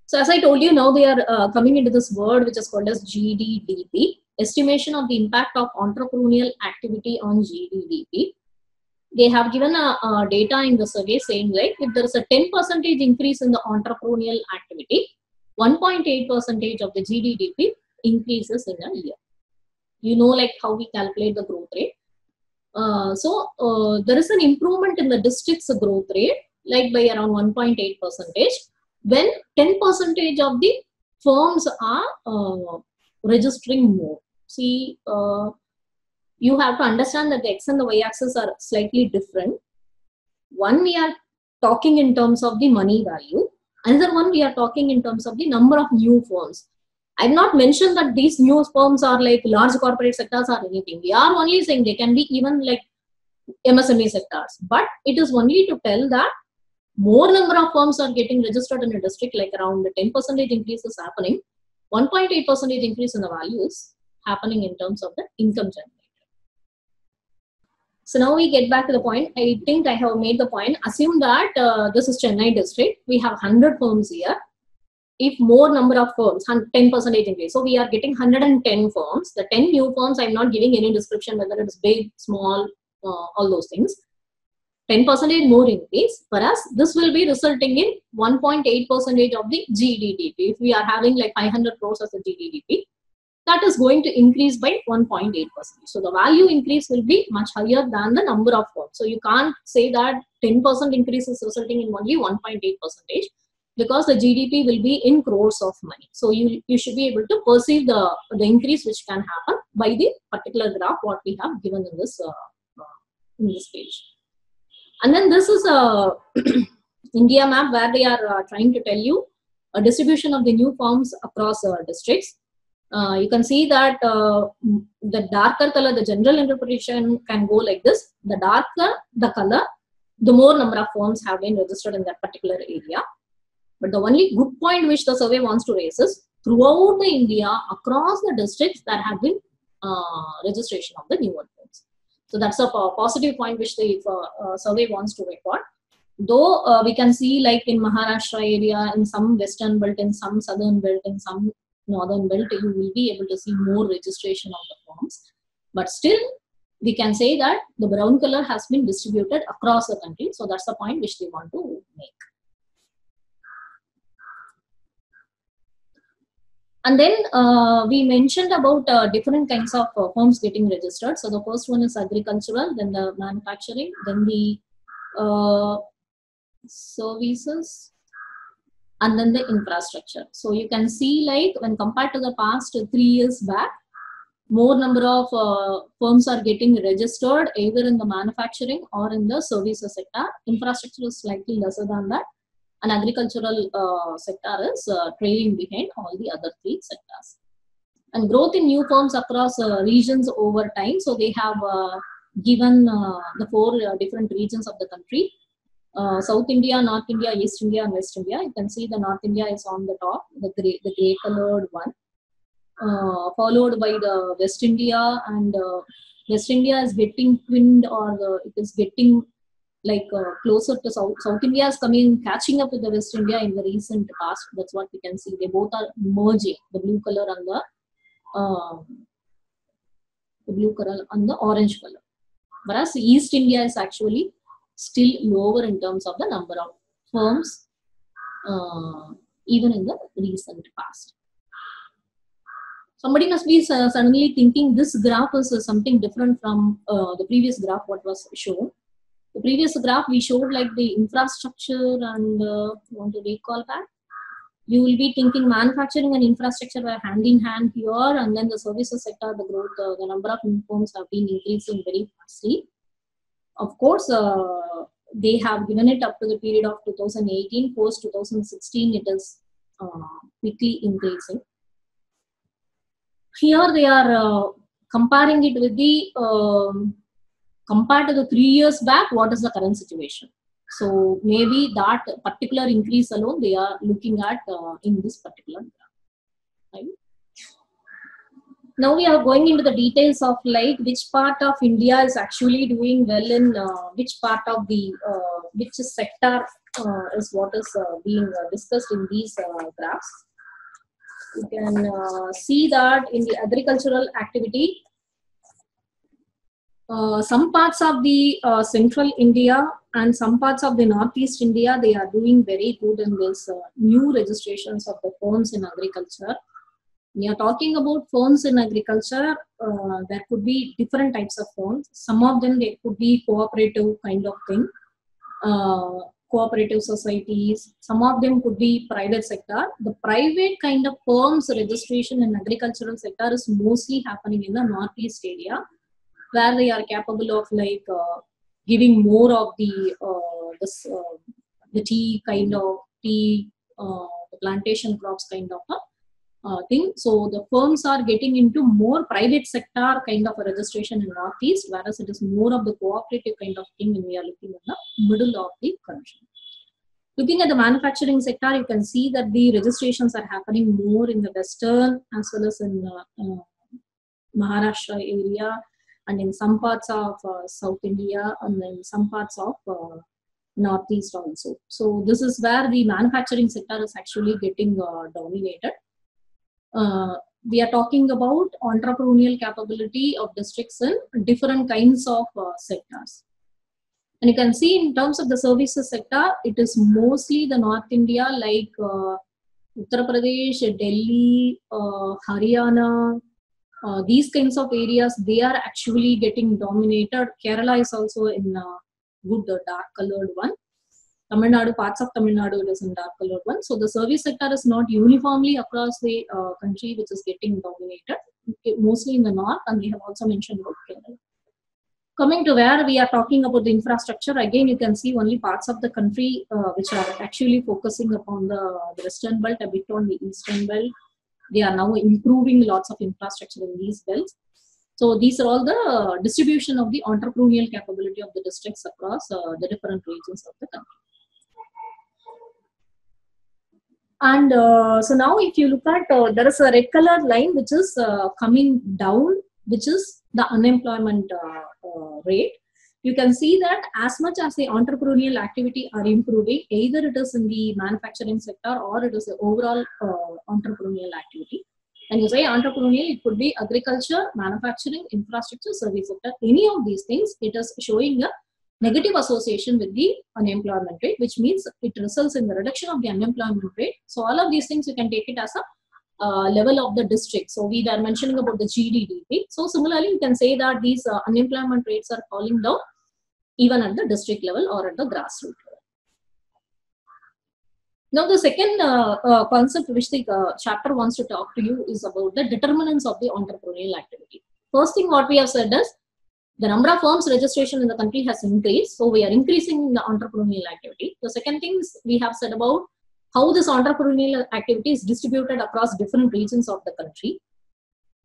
S1: so as i told you now they are coming into this word which is called as gddp estimation of the impact of entrepreneurial activity on GDP. They have given a, a, data in the survey saying like if there is a 10 percentage increase in the entrepreneurial activity, 1.8 percentage of the GDP increases in a year. You know like how we calculate the growth rate. Uh, so uh, there is an improvement in the district's growth rate like by around 1.8 percentage when 10 percentage of the firms are uh, registering more see uh, you have to understand that the x and the y axis are slightly different one we are talking in terms of the money value another one we are talking in terms of the number of new firms i've not mentioned that these new firms are like large corporate sectors or anything we are only saying they can be even like MSME sectors. But it is only to tell that more number of firms are getting registered in a district, like around 10% increase is happening. 1.8% increase in the values happening in terms of the income generated. So now we get back to the point. I think I have made the point. Assume that uh, this is Chennai district. We have 100 firms here. If more number of firms, 10% increase. So we are getting 110 firms. The 10 new firms, I'm not giving any description whether it's big, small, uh, all those things. 10% more increase. Whereas this will be resulting in 1.8% of the GDP. If we are having like 500 crores as a GDP, that is going to increase by 1.8%. So the value increase will be much higher than the number of firms. So you can't say that 10% increase is resulting in only 1.8 percentage because the GDP will be in crores of money. So you, you should be able to perceive the, the increase which can happen by the particular graph what we have given in this, uh, uh, in this page. And then this is a India map where they are uh, trying to tell you a distribution of the new firms across uh, districts. Uh, you can see that uh, the darker color, the general interpretation can go like this. The darker the color, the more number of forms have been registered in that particular area. But the only good point which the survey wants to raise is throughout the India, across the districts, there have been uh, registration of the new forms. So that's a positive point which the uh, survey wants to record. Though uh, we can see like in Maharashtra area, in some western belt, in some southern belt, in some northern belt, you will be able to see more registration of the firms. But still, we can say that the brown color has been distributed across the country. So that's the point which they want to make. And then uh, we mentioned about uh, different kinds of uh, firms getting registered. So the first one is agricultural, then the manufacturing, then the services, and then the infrastructure. So you can see like when compared to the past three years back, more number of uh, firms are getting registered either in the manufacturing or in the services sector. Infrastructure is slightly lesser than that and agricultural uh, sector is uh, trailing behind all the other three sectors. And growth in new firms across uh, regions over time. So they have given the four different regions of the country. Uh, South India, North India, East India, and West India. You can see the North India is on the top, the gray, the gray colored one, uh, followed by the West India, and uh, West India is getting twinned or it is getting like uh, closer to South, South India is coming, catching up with the West India in the recent past. That's what we can see. They both are merging, the blue color and the the blue color and the orange color. Whereas East India is actually still lower in terms of the number of firms, uh, even in the recent past. Somebody must be uh, suddenly thinking this graph is something different from uh, the previous graph what was shown. The previous graph we showed like the infrastructure and uh, want to recall that? You will be thinking manufacturing and infrastructure were hand in hand here and then the services sector the growth uh, the number of firms have been increasing very fastly of course uh, they have given it up to the period of 2018 post 2016 it is uh, quickly increasing here they are uh, comparing it with the um, compared to the three years back, what is the current situation? So maybe that particular increase alone they are looking at uh, in this particular graph. Right? Now we are going into the details of like which part of India is actually doing well in uh, which part of the uh, which sector uh, is what is uh, being uh, discussed in these graphs. You can see that in the agricultural activity, uh, some parts of the uh, central India and some parts of the northeast India, they are doing very good in this uh, new registrations of the firms in agriculture. We are talking about firms in agriculture. Uh, there could be different types of firms. Some of them they could be cooperative kind of thing, uh, cooperative societies. Some of them could be private sector. The private kind of firms registration in agricultural sector is mostly happening in the northeast area where they are capable of like uh, giving more of the uh, this uh, the tea kind of tea the plantation crops kind of uh, thing. So the firms are getting into more private sector kind of a registration in Northeast, whereas it is more of the cooperative kind of thing when we are looking at the middle of the country. Looking at the manufacturing sector, you can see that the registrations are happening more in the western as well as in uh, uh, Maharashtra area and in some parts of uh, South India and in some parts of uh, Northeast also. So this is where the manufacturing sector is actually getting uh, dominated. Uh, we are talking about entrepreneurial capability of districts in different kinds of uh, sectors. And you can see in terms of the services sector, it is mostly the North India like uh, Uttar Pradesh, Delhi, uh, Haryana, uh, these kinds of areas, they are actually getting dominated. Kerala is also in a good uh, dark colored one. Tamil Nadu, parts of Tamil Nadu, it is in dark colored one. So the service sector is not uniformly across the uh, country, which is getting dominated, mostly in the north, and we have also mentioned about Kerala. Coming to where we are talking about the infrastructure, again, you can see only parts of the country uh, which are actually focusing upon the, the western belt, a bit on the eastern belt. They are now improving lots of infrastructure in these belts. So these are all the distribution of the entrepreneurial capability of the districts across uh, the different regions of the country. And uh, so now if you look at, uh, there is a red color line which is uh, coming down, which is the unemployment rate. You can see that as much as the entrepreneurial activity are improving, either it is in the manufacturing sector or it is the overall uh, entrepreneurial activity. And you say entrepreneurial, it could be agriculture, manufacturing, infrastructure, service sector, any of these things, it is showing a negative association with the unemployment rate, which means it results in the reduction of the unemployment rate. So all of these things you can take it as a uh, level of the district. So we were mentioning about the GDP. So similarly, you can say that these uh, unemployment rates are falling down even at the district level or at the grassroots level. Now, the second uh, uh, concept which the uh, chapter wants to talk to you is about the determinants of the entrepreneurial activity. First thing what we have said is the number of firms registration in the country has increased. So we are increasing the entrepreneurial activity. The second thing is we have said about how this entrepreneurial activity is distributed across different regions of the country.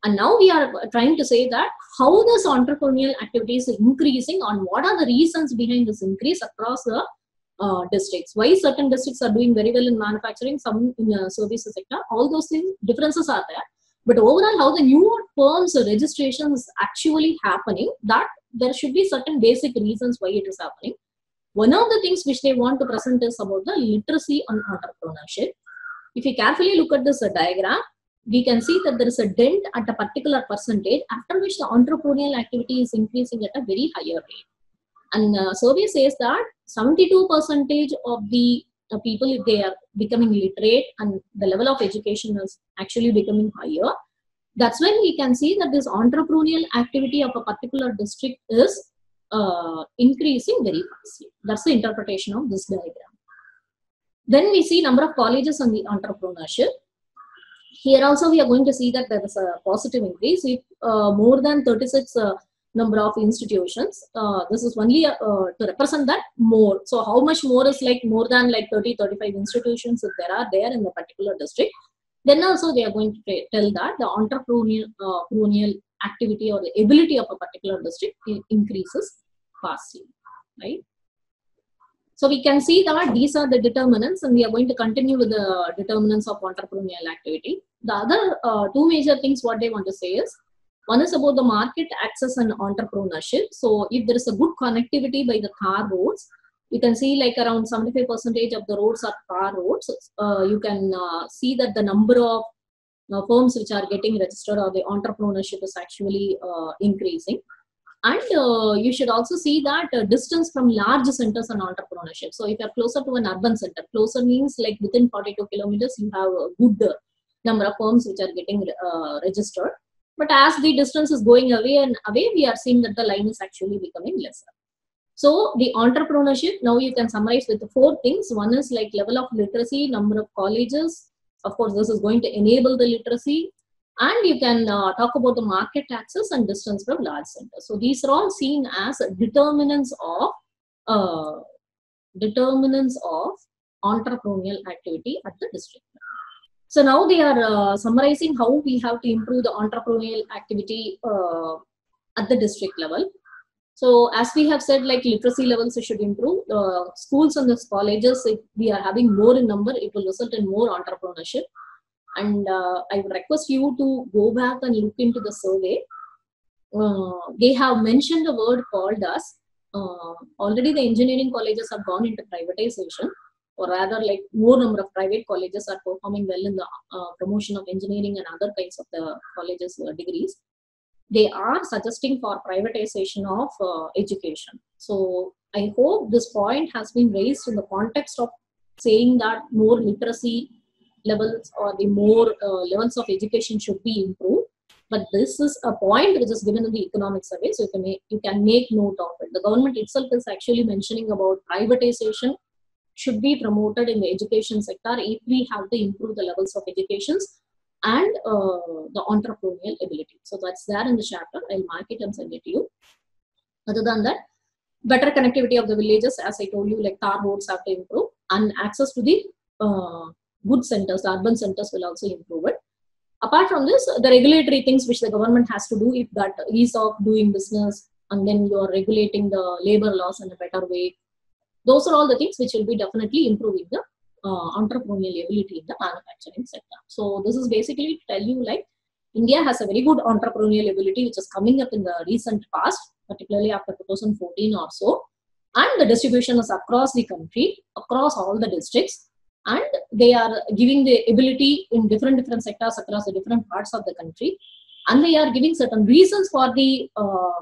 S1: And now we are trying to say that how this entrepreneurial activity is increasing on what are the reasons behind this increase across the uh, districts. Why certain districts are doing very well in manufacturing, some in the services sector, all those things, differences are there. But overall, how the new firms registration is actually happening, that there should be certain basic reasons why it is happening. One of the things which they want to present is about the literacy on entrepreneurship. If you carefully look at this diagram, we can see that there is a dent at a particular percentage after which the entrepreneurial activity is increasing at a very higher rate. And uh, survey says that 72 percentage of the people, if they are becoming literate and the level of education is actually becoming higher, that's when we can see that this entrepreneurial activity of a particular district is uh, increasing very fastly. That's the interpretation of this diagram. Then we see number of colleges on the entrepreneurship. Here also we are going to see that there is a positive increase. If uh, more than 36 uh, number of institutions, uh, this is only uh, to represent that more. So how much more is like more than like 30, 35 institutions if there are there in the particular district. Then also they are going to tell that the entrepreneurial, uh, entrepreneurial activity or the ability of a particular district increases fastly, right? So we can see that these are the determinants and we are going to continue with the determinants of entrepreneurial activity. The other uh, two major things what they want to say is, one is about the market access and entrepreneurship. So if there is a good connectivity by the tar roads, you can see like around 75 percentage of the roads are tar roads. Uh, you can uh, see that the number of uh, firms which are getting registered or the entrepreneurship is actually uh, increasing. And uh, you should also see that uh, distance from large centers and entrepreneurship. So if you're closer to an urban center, closer means like within 42 kilometers, you have a good number of firms which are getting registered. But as the distance is going away and away, we are seeing that the line is actually becoming lesser. So the entrepreneurship, now you can summarize with the four things. One is like level of literacy, number of colleges. Of course, this is going to enable the literacy. And you can uh, talk about the market access and distance from large centers. So these are all seen as determinants of uh, determinants of entrepreneurial activity at the district. So now they are uh, summarizing how we have to improve the entrepreneurial activity uh, at the district level. So as we have said, like literacy levels should improve. The schools and the colleges, if we are having more in number, it will result in more entrepreneurship. And uh, I would request you to go back and look into the survey. Uh, they have mentioned the word called as uh, already the engineering colleges have gone into privatization or rather like more number of private colleges are performing well in the uh, promotion of engineering and other kinds of the colleges uh, degrees. They are suggesting for privatization of uh, education. So i hope this point has been raised in the context of saying that more literacy levels or the more uh, levels of education should be improved. But this is a point which is given in the economic survey so you can make, you can make note of it. The government itself is actually mentioning about privatization should be promoted in the education sector if we have to improve the levels of educations and uh, the entrepreneurial ability. So that's there in the chapter. I'll mark it and send it to you. Other than that, better connectivity of the villages, as I told you, like tar roads have to improve, and access to the uh, good centers, the urban centers will also improve it. Apart from this, the regulatory things which the government has to do, if that ease of doing business, and then you are regulating the labor laws in a better way, those are all the things which will be definitely improving the uh, entrepreneurial ability in the manufacturing sector. So this is basically to tell you like India has a very good entrepreneurial ability which is coming up in the recent past, particularly after 2014 or so. And the distribution is across the country, across all the districts. And they are giving the ability in different different sectors across the different parts of the country. And they are giving certain reasons for the uh,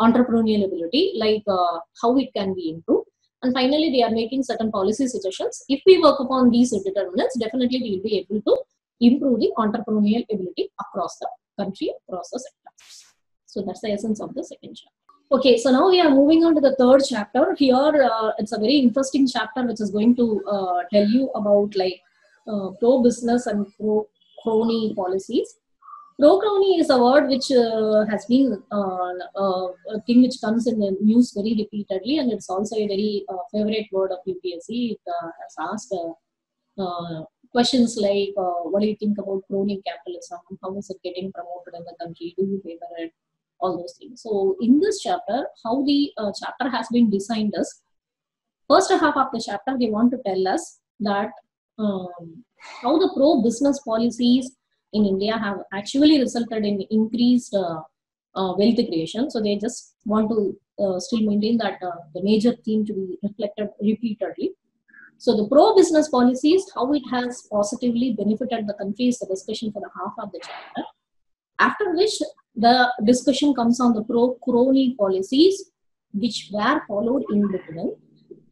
S1: entrepreneurial ability, like uh, how it can be improved and finally, they are making certain policy suggestions. If we work upon these determinants, definitely we will be able to improve the entrepreneurial ability across the country, across the sectors. So that's the essence of the second chapter. Okay, so now we are moving on to the third chapter. Here, uh, it's a very interesting chapter which is going to uh, tell you about like uh, pro-business and pro-crony policies. Pro-crony is a word which uh, has been uh, uh, a thing which comes in the news very repeatedly, and it's also a very uh, favorite word of UPSC. It uh, has asked uh, questions like, "What do you think about crony capitalism? How is it getting promoted in the country? Do you favor it?" All those things. So, in this chapter, how the chapter has been designed is first half of the chapter they want to tell us that um, how the pro-business policies in India have actually resulted in increased uh, uh, wealth creation. So they just want to uh, still maintain that the major theme to be reflected repeatedly. So the pro-business policies, how it has positively benefited the country is the discussion for the half of the chapter. After which the discussion comes on the pro-crony policies, which were followed in between.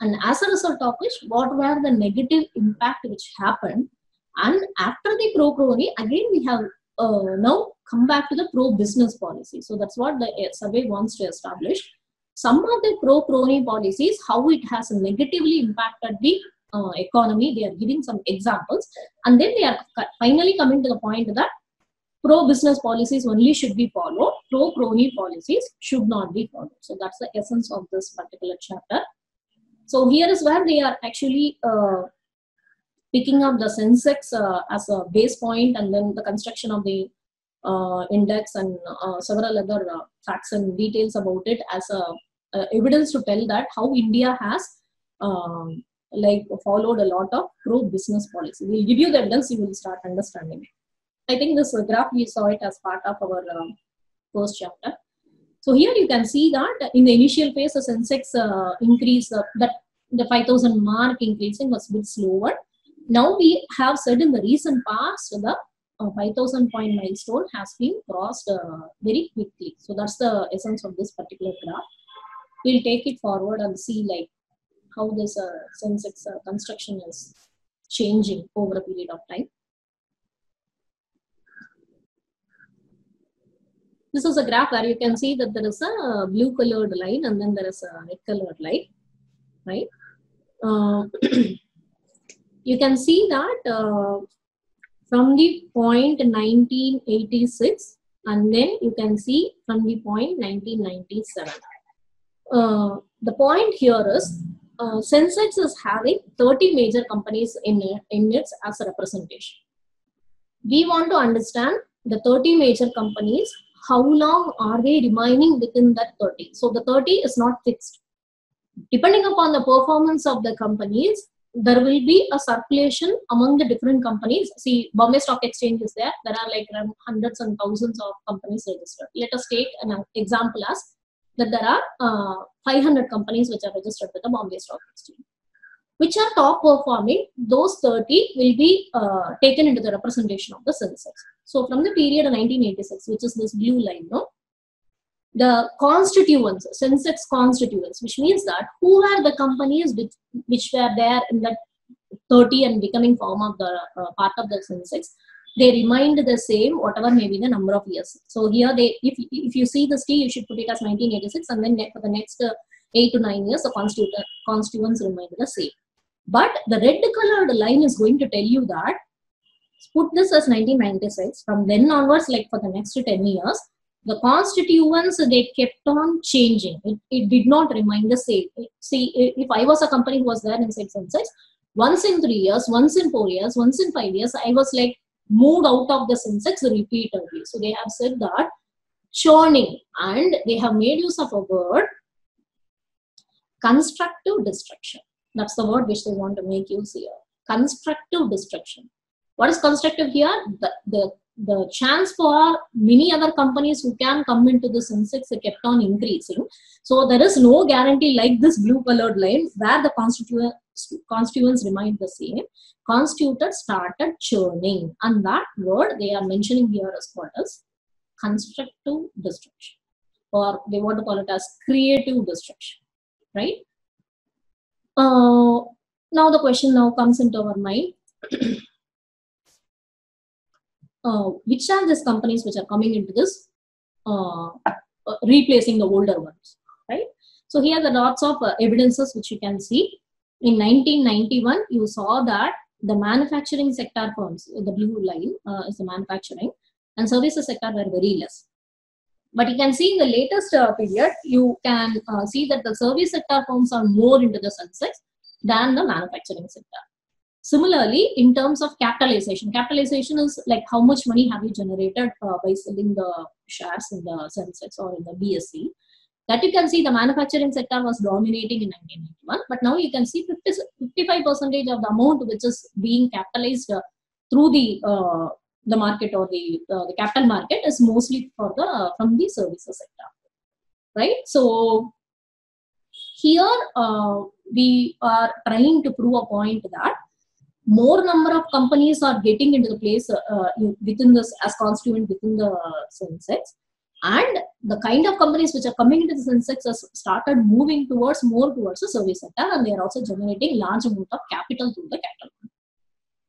S1: And as a result of which, what were the negative impact which happened and after the pro crony, again we have uh, now come back to the pro business policy. So that's what the survey wants to establish. Some of the pro crony policies, how it has negatively impacted the uh, economy. They are giving some examples, and then they are finally coming to the point that pro business policies only should be followed, pro crony policies should not be followed. So that's the essence of this particular chapter. So here is where they are actually uh, picking up the Sensex uh, as a base point and then the construction of the uh, index and uh, several other uh, facts and details about it as a evidence to tell that how India has um, like followed a lot of pro business policy. We'll give you the evidence, you will start understanding it. I think this graph we saw it as part of our um, first chapter. So here you can see that in the initial phase, the Sensex uh, increase uh, that the 5000 mark increasing was a bit slower now we have said in the recent past the uh, 5000 point milestone has been crossed uh, very quickly. So that's the essence of this particular graph. We'll take it forward and see like how this uh, Sensex uh, construction is changing over a period of time. This is a graph where you can see that there is a blue colored line and then there is a red colored line, right? Uh, you can see that uh, from the point 1986 and then you can see from the point 1997. Uh, the point here is uh, Sensex is having 30 major companies in, in it as a representation. we want to understand the 30 major companies, how long are they remaining within that 30? So the 30 is not fixed. Depending upon the performance of the companies, there will be a circulation among the different companies. See, Bombay Stock Exchange is there. There are like hundreds and thousands of companies registered. Let us take an example as that there are uh, 500 companies which are registered with the Bombay Stock Exchange. Which are top performing, those 30 will be uh, taken into the representation of the Sensex. So from the period of 1986, which is this blue line, no, the constituents, Sensex constituents, which means that who are the companies which, which were there in that 30 and becoming form of the uh, part of the Sensex, they remained the same, whatever may be the number of years. So here they, if, if you see this T, you should put it as 1986 and then for the next uh, eight to nine years, the constituent, constituents remain the same. But the red colored line is going to tell you that put this as 1996 from then onwards like for the next 10 years the constituents they kept on changing. It, it did not remain the same. See if i was a company who was there in six and once in three years once in four years once in five years i was like moved out of the sensex repeatedly. So they have said that churning and they have made use of a word constructive destruction. That's the word which they want to make use here. Constructive destruction. What is constructive here? The, the the chance for many other companies who can come into the sensex kept on increasing. So there is no guarantee like this blue colored line where the constituent constituents remain the same. Constituted started churning. And that word they are mentioning here as what is constructive destruction. Or they want to call it as creative destruction. Right? Uh, now the question now comes into our mind uh, which are these companies which are coming into this uh, uh, replacing the older ones right? So here are the lots of uh, evidences which you can see. In 1991 you saw that the manufacturing sector firms the blue line uh, is the manufacturing and services sector were very less. But you can see in the latest uh, period you can see that the service sector firms are more into the sensex than the manufacturing sector Similarly, in terms of capitalization, capitalization is like how much money have you generated uh, by selling the shares in the Sensex or in the BSE. That you can see the manufacturing sector was dominating in 1991, but now you can see 50, 55 percentage of the amount which is being capitalized uh, through the uh, the market or the uh, the capital market is mostly for the from the services sector, right? So here uh, we are trying to prove a point that more number of companies are getting into the place uh, within this as constituent within the sensex. And the kind of companies which are coming into the sensex has started moving towards more towards the service sector and they are also generating large amount of capital through the capital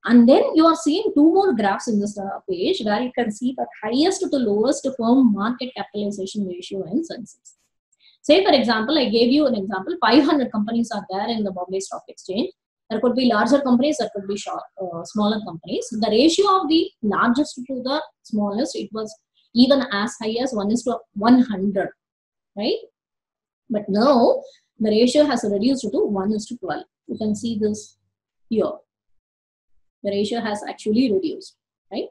S1: and then you are seeing two more graphs in this uh, page where you can see the highest to the lowest firm market capitalization ratio in sensex. Say for example i gave you an example 500 companies are there in the bombay stock exchange there could be larger companies, there could be short, uh, smaller companies. The ratio of the largest to the smallest, it was even as high as 1 is to 100, right? But now the ratio has reduced to 1 is to 12. You can see this here. The ratio has actually reduced, right?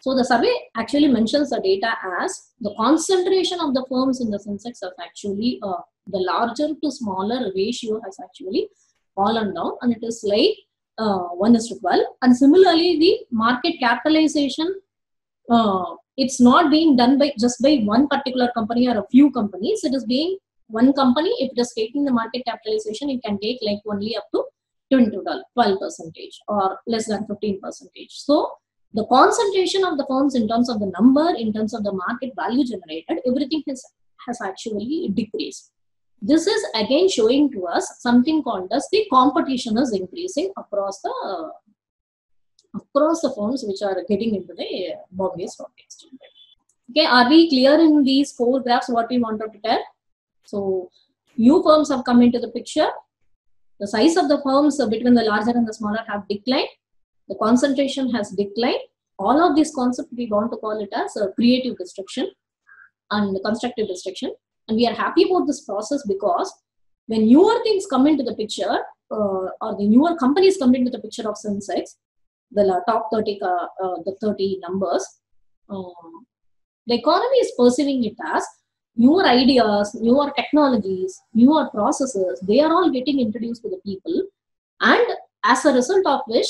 S1: So the survey actually mentions the data as the concentration of the firms in the Sensex has actually, uh, the larger to smaller ratio has actually fallen down and it is like uh, 1 is to 12 and similarly the market capitalization uh, it's not being done by just by one particular company or a few companies. It is being one company. If it is taking the market capitalization it can take like only up to 20 12 percentage or less than 15 percentage. So the concentration of the firms in terms of the number in terms of the market value generated everything has has actually decreased this is again showing to us something called as the competition is increasing across the uh, across the firms which are getting into the uh, Bombay Stock Exchange. Okay, are we clear in these four graphs what we wanted to tell? So, new firms have come into the picture. The size of the firms between the larger and the smaller have declined. The concentration has declined. All of these concepts we want to call it as creative destruction and constructive destruction. And we are happy about this process because when newer things come into the picture uh, or the newer companies come into the picture of Sensex, the top 30, uh, uh, the 30 numbers, um, the economy is perceiving it as newer ideas, newer technologies, newer processes, they are all getting introduced to the people. And as a result of which,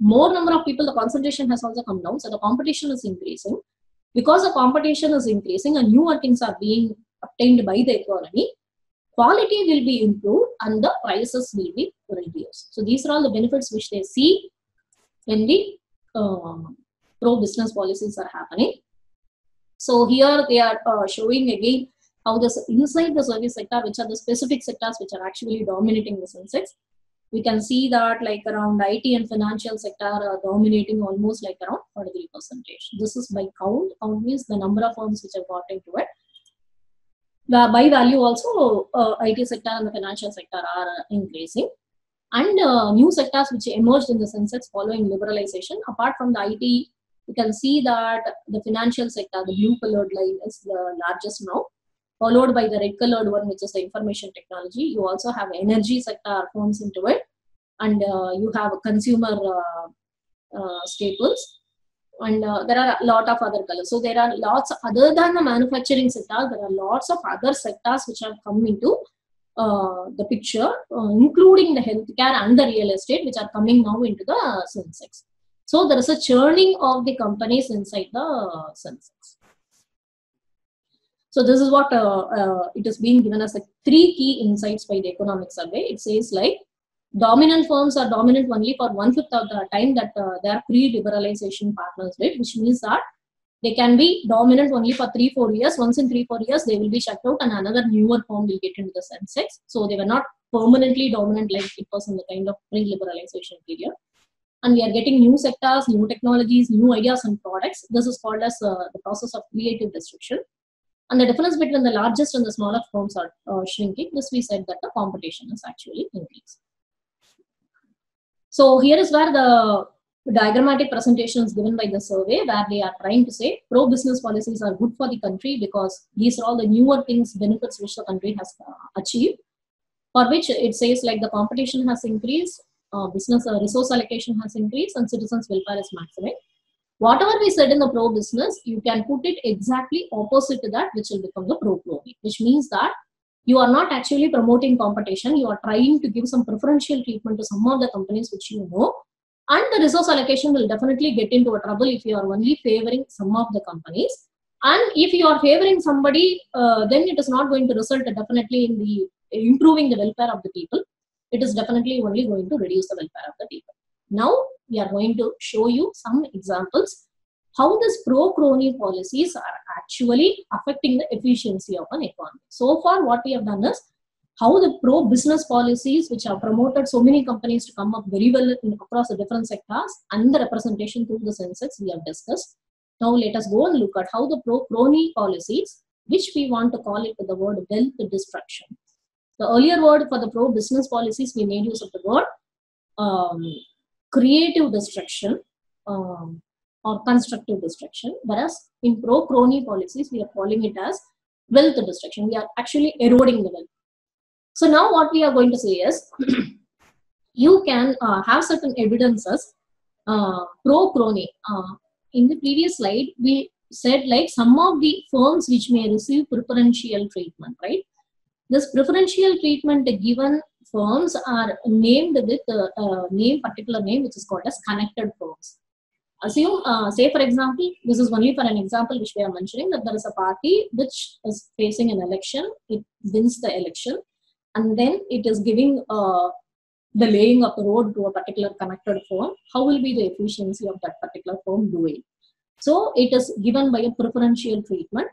S1: more number of people, the concentration has also come down. So the competition is increasing. Because the competition is increasing and newer things are being obtained by the economy, quality will be improved and the prices will be reduced. So these are all the benefits which they see when the um, pro business policies are happening. So here they are uh, showing again how this inside the service sector, which are the specific sectors which are actually dominating the sensex. We can see that like around IT and financial sector are dominating almost like around 43 percentage. This is by count. Count means the number of firms which have got into it. By value also uh, IT sector and the financial sector are increasing. And uh, new sectors which emerged in the sensex following liberalization, apart from the IT you can see that the financial sector, the blue colored line is the largest now, followed by the red colored one, which is the information technology. You also have energy sector forms into it, and uh, you have consumer uh, uh, staples, and uh, there are a lot of other colors. So there are lots other than the manufacturing sector, there are lots of other sectors which have come into uh, the picture, uh, including the healthcare and the real estate, which are coming now into the Sensex. So there is a churning of the companies inside the Sensex. So this is what uh, uh, it is being given as like three key insights by the economic survey. It says like dominant firms are dominant only for one fifth of the time that uh, they are pre-liberalization partners with, which means that they can be dominant only for three four years. Once in three four years, they will be shut out, and another newer firm will get into the Sensex. So they were not permanently dominant like it was in the kind of pre-liberalization period and we are getting new sectors, new technologies, new ideas and products. This is called as uh, the process of creative destruction. And the difference between the largest and the smaller firms are uh, shrinking. This we said that the competition is actually increasing. So here is where the diagrammatic presentation is given by the survey where they are trying to say pro-business policies are good for the country because these are all the newer things, benefits which the country has uh, achieved. For which it says like the competition has increased, uh, business uh, resource allocation has increased and citizens welfare is maximized. Whatever we said in the pro business, you can put it exactly opposite to that, which will become the pro crony, which means that you are not actually promoting competition. You are trying to give some preferential treatment to some of the companies which you know, and the resource allocation will definitely get into a trouble if you are only favoring some of the companies. And if you are favoring somebody, uh, then it is not going to result definitely in the improving the welfare of the people it is definitely only going to reduce the welfare of the people. Now, we are going to show you some examples how these pro-crony policies are actually affecting the efficiency of an economy. So far, what we have done is how the pro-business policies, which have promoted so many companies to come up very well in, across the different sectors and the representation through the sensex we have discussed. Now, let us go and look at how the pro-crony policies, which we want to call it with the word wealth destruction, the earlier word for the pro business policies, we made use of the word um, creative destruction um, or constructive destruction. Whereas in pro crony policies, we are calling it as wealth destruction. We are actually eroding the wealth. So now what we are going to say is you can uh, have certain evidences uh, pro crony. Uh, in the previous slide, we said like some of the firms which may receive preferential treatment, right? This preferential treatment given firms are named with a uh, name, particular name, which is called as connected firms. Assume, uh, say for example, this is only for an example which we are mentioning that there is a party which is facing an election, it wins the election, and then it is giving uh, the laying of the road to a particular connected firm. How will be the efficiency of that particular firm doing? So it is given by a preferential treatment,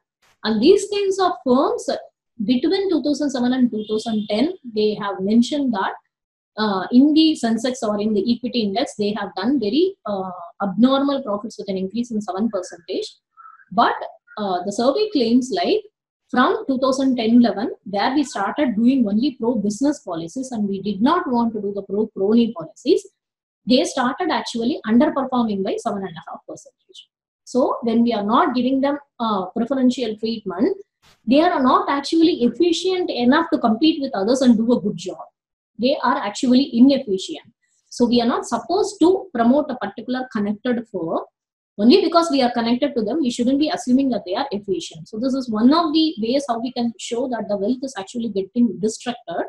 S1: and these kinds of firms between 2007 and 2010, they have mentioned that uh, in the Sensex or in the equity index, they have done very uh, abnormal profits with an increase in 7 percentage. But uh, the survey claims like from 2010-11, where we started doing only pro-business policies and we did not want to do the pro-crony policies, they started actually underperforming by 7.5 percentage. So when we are not giving them preferential treatment, they are not actually efficient enough to compete with others and do a good job. They are actually inefficient. So we are not supposed to promote a particular connected firm only because we are connected to them. We shouldn't be assuming that they are efficient. So this is one of the ways how we can show that the wealth is actually getting distracted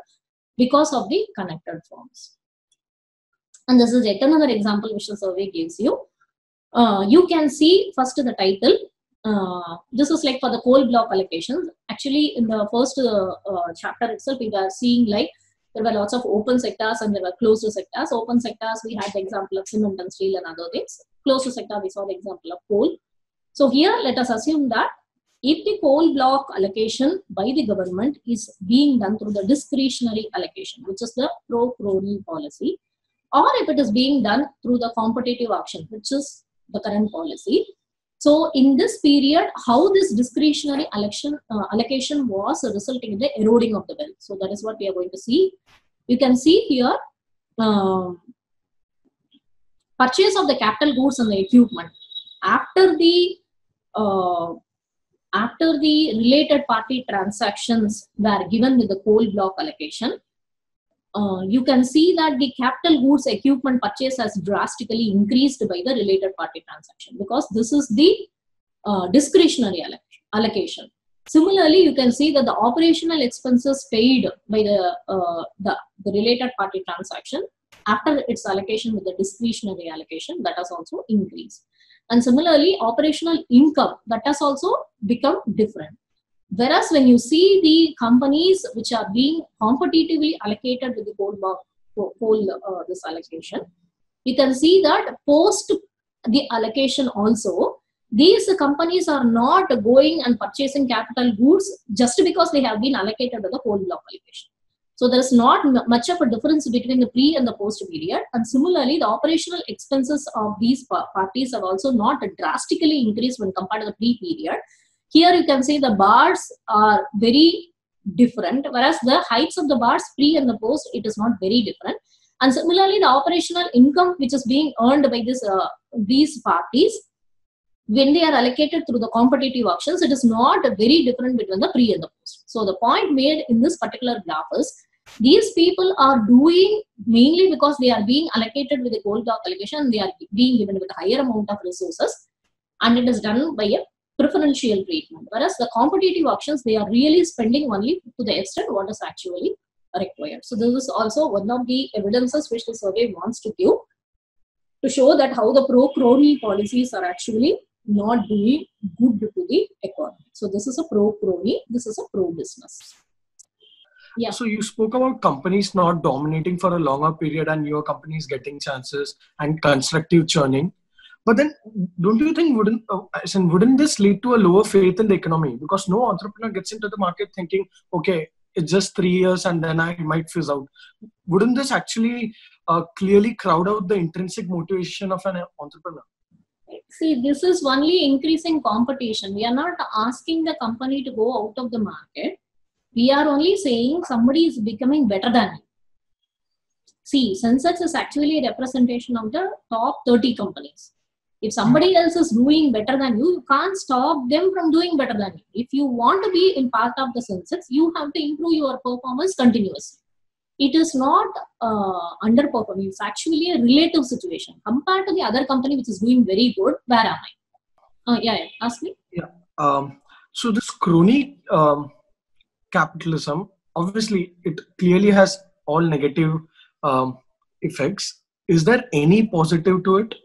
S1: because of the connected firms And this is yet another example which the survey gives you. Uh, you can see first the title. Uh, this is like for the coal block allocations. Actually, in the first uh, uh, chapter itself, we were seeing like there were lots of open sectors and there were closed sectors. Open sectors, we had the example of cement and steel and other things. Closed sector, we saw the example of coal. So here, let us assume that if the coal block allocation by the government is being done through the discretionary allocation, which is the pro-crony policy, or if it is being done through the competitive auction, which is the current policy. So in this period, how this discretionary election, uh, allocation was resulting in the eroding of the wealth. So that is what we are going to see. You can see here, um, purchase of the capital goods and the equipment. After the uh, after the related party transactions were given with the coal block allocation, uh, you can see that the capital goods equipment purchase has drastically increased by the related party transaction because this is the uh, discretionary allocation. Similarly, you can see that the operational expenses paid by the, uh, the, the related party transaction after its allocation with the discretionary allocation that has also increased. And similarly, operational income that has also become different. Whereas when you see the companies which are being competitively allocated with the coal, coal uh, this allocation, you can see that post the allocation also, these companies are not going and purchasing capital goods just because they have been allocated to the coal block allocation. So there is not much of a difference between the pre and the post period. And similarly, the operational expenses of these parties have also not drastically increased when compared to the pre period. Here you can see the bars are very different, whereas the heights of the bars pre and the post, it is not very different. And similarly, the operational income which is being earned by this uh, these parties when they are allocated through the competitive auctions, it is not very different between the pre and the post. So the point made in this particular graph is these people are doing mainly because they are being allocated with a coal block allocation, they are being given with a higher amount of resources, and it is done by a preferential treatment. Whereas the competitive auctions, they are really spending only to the extent what is actually required. So this is also one of the evidences which the survey wants to give to show that how the pro-crony policies are actually not doing good to the economy. So this is a pro-crony, this is a pro-business.
S3: Yeah. So you spoke about companies not dominating for a longer period and your companies getting chances and constructive churning. But then, don't you think wouldn't uh, wouldn't this lead to a lower faith in the economy? Because no entrepreneur gets into the market thinking, okay, it's just three years and then I might fizz out. Wouldn't this actually uh, clearly crowd out the intrinsic motivation of an entrepreneur?
S1: See, this is only increasing competition. We are not asking the company to go out of the market. We are only saying somebody is becoming better than you. See, Sensex is actually a representation of the top 30 companies. If somebody else is doing better than you, you can't stop them from doing better than you. If you want to be in part of the Sensex, you have to improve your performance continuously it is not uh, underperforming. It's actually a relative situation compared to the other company which is doing very good. Where am I? Uh, yeah, yeah, ask me.
S3: Yeah. Um, so this crony um, capitalism, obviously, it clearly has all negative um, effects. Is there any positive to it?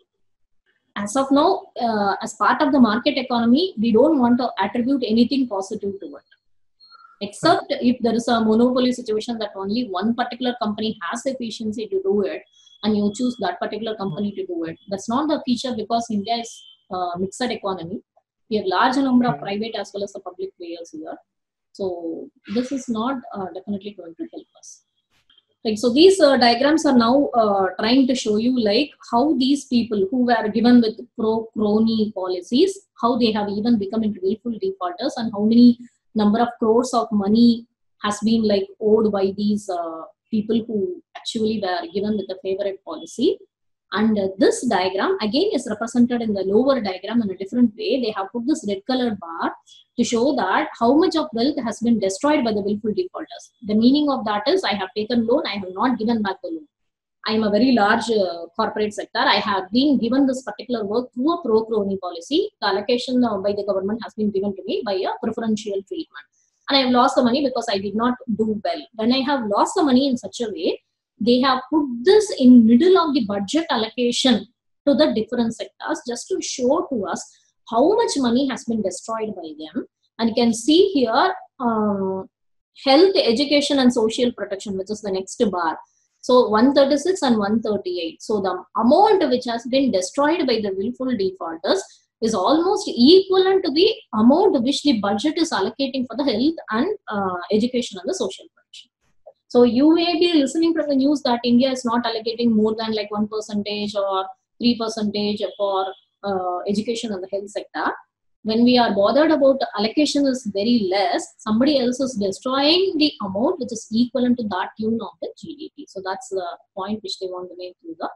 S1: As of now, uh, as part of the market economy, we don't want to attribute anything positive to it. Except if there is a monopoly situation that only one particular company has efficiency to do it and you choose that particular company to do it. That's not the feature because india is a mixed economy. We have large number of private as well as the public players here. So this is not uh, definitely going to help us like so these uh, diagrams are now uh, trying to show you like how these people who were given with pro crony policies how they have even become into willful defaulters and how many number of crores of money has been like owed by these uh, people who actually were given with the favorite policy. And uh, this diagram again is represented in the lower diagram in a different way. They have put this red colored bar to show that how much of wealth has been destroyed by the willful defaulters. The meaning of that is I have taken loan, I have not given back the loan. I'm a very large uh, corporate sector. I have been given this particular work through a pro crony policy. The allocation uh, by the government has been given to me by a preferential treatment. And I have lost the money because I did not do well. When I have lost the money in such a way, they have put this in middle of the budget allocation to the different sectors just to show to us how much money has been destroyed by them. And you can see here um, health, education, and social protection, which is the next bar. So 136 and 138. So the amount which has been destroyed by the willful defaulters is almost equivalent to the amount which the budget is allocating for the health and uh, education and the social protection. So you may be listening from the news that India is not allocating more than like one percentage or three percentage for uh, education and the health sector when we are bothered about allocation is very less, somebody else is destroying the amount which is equivalent to that tune of the GDP. So that's the point which they want to make through the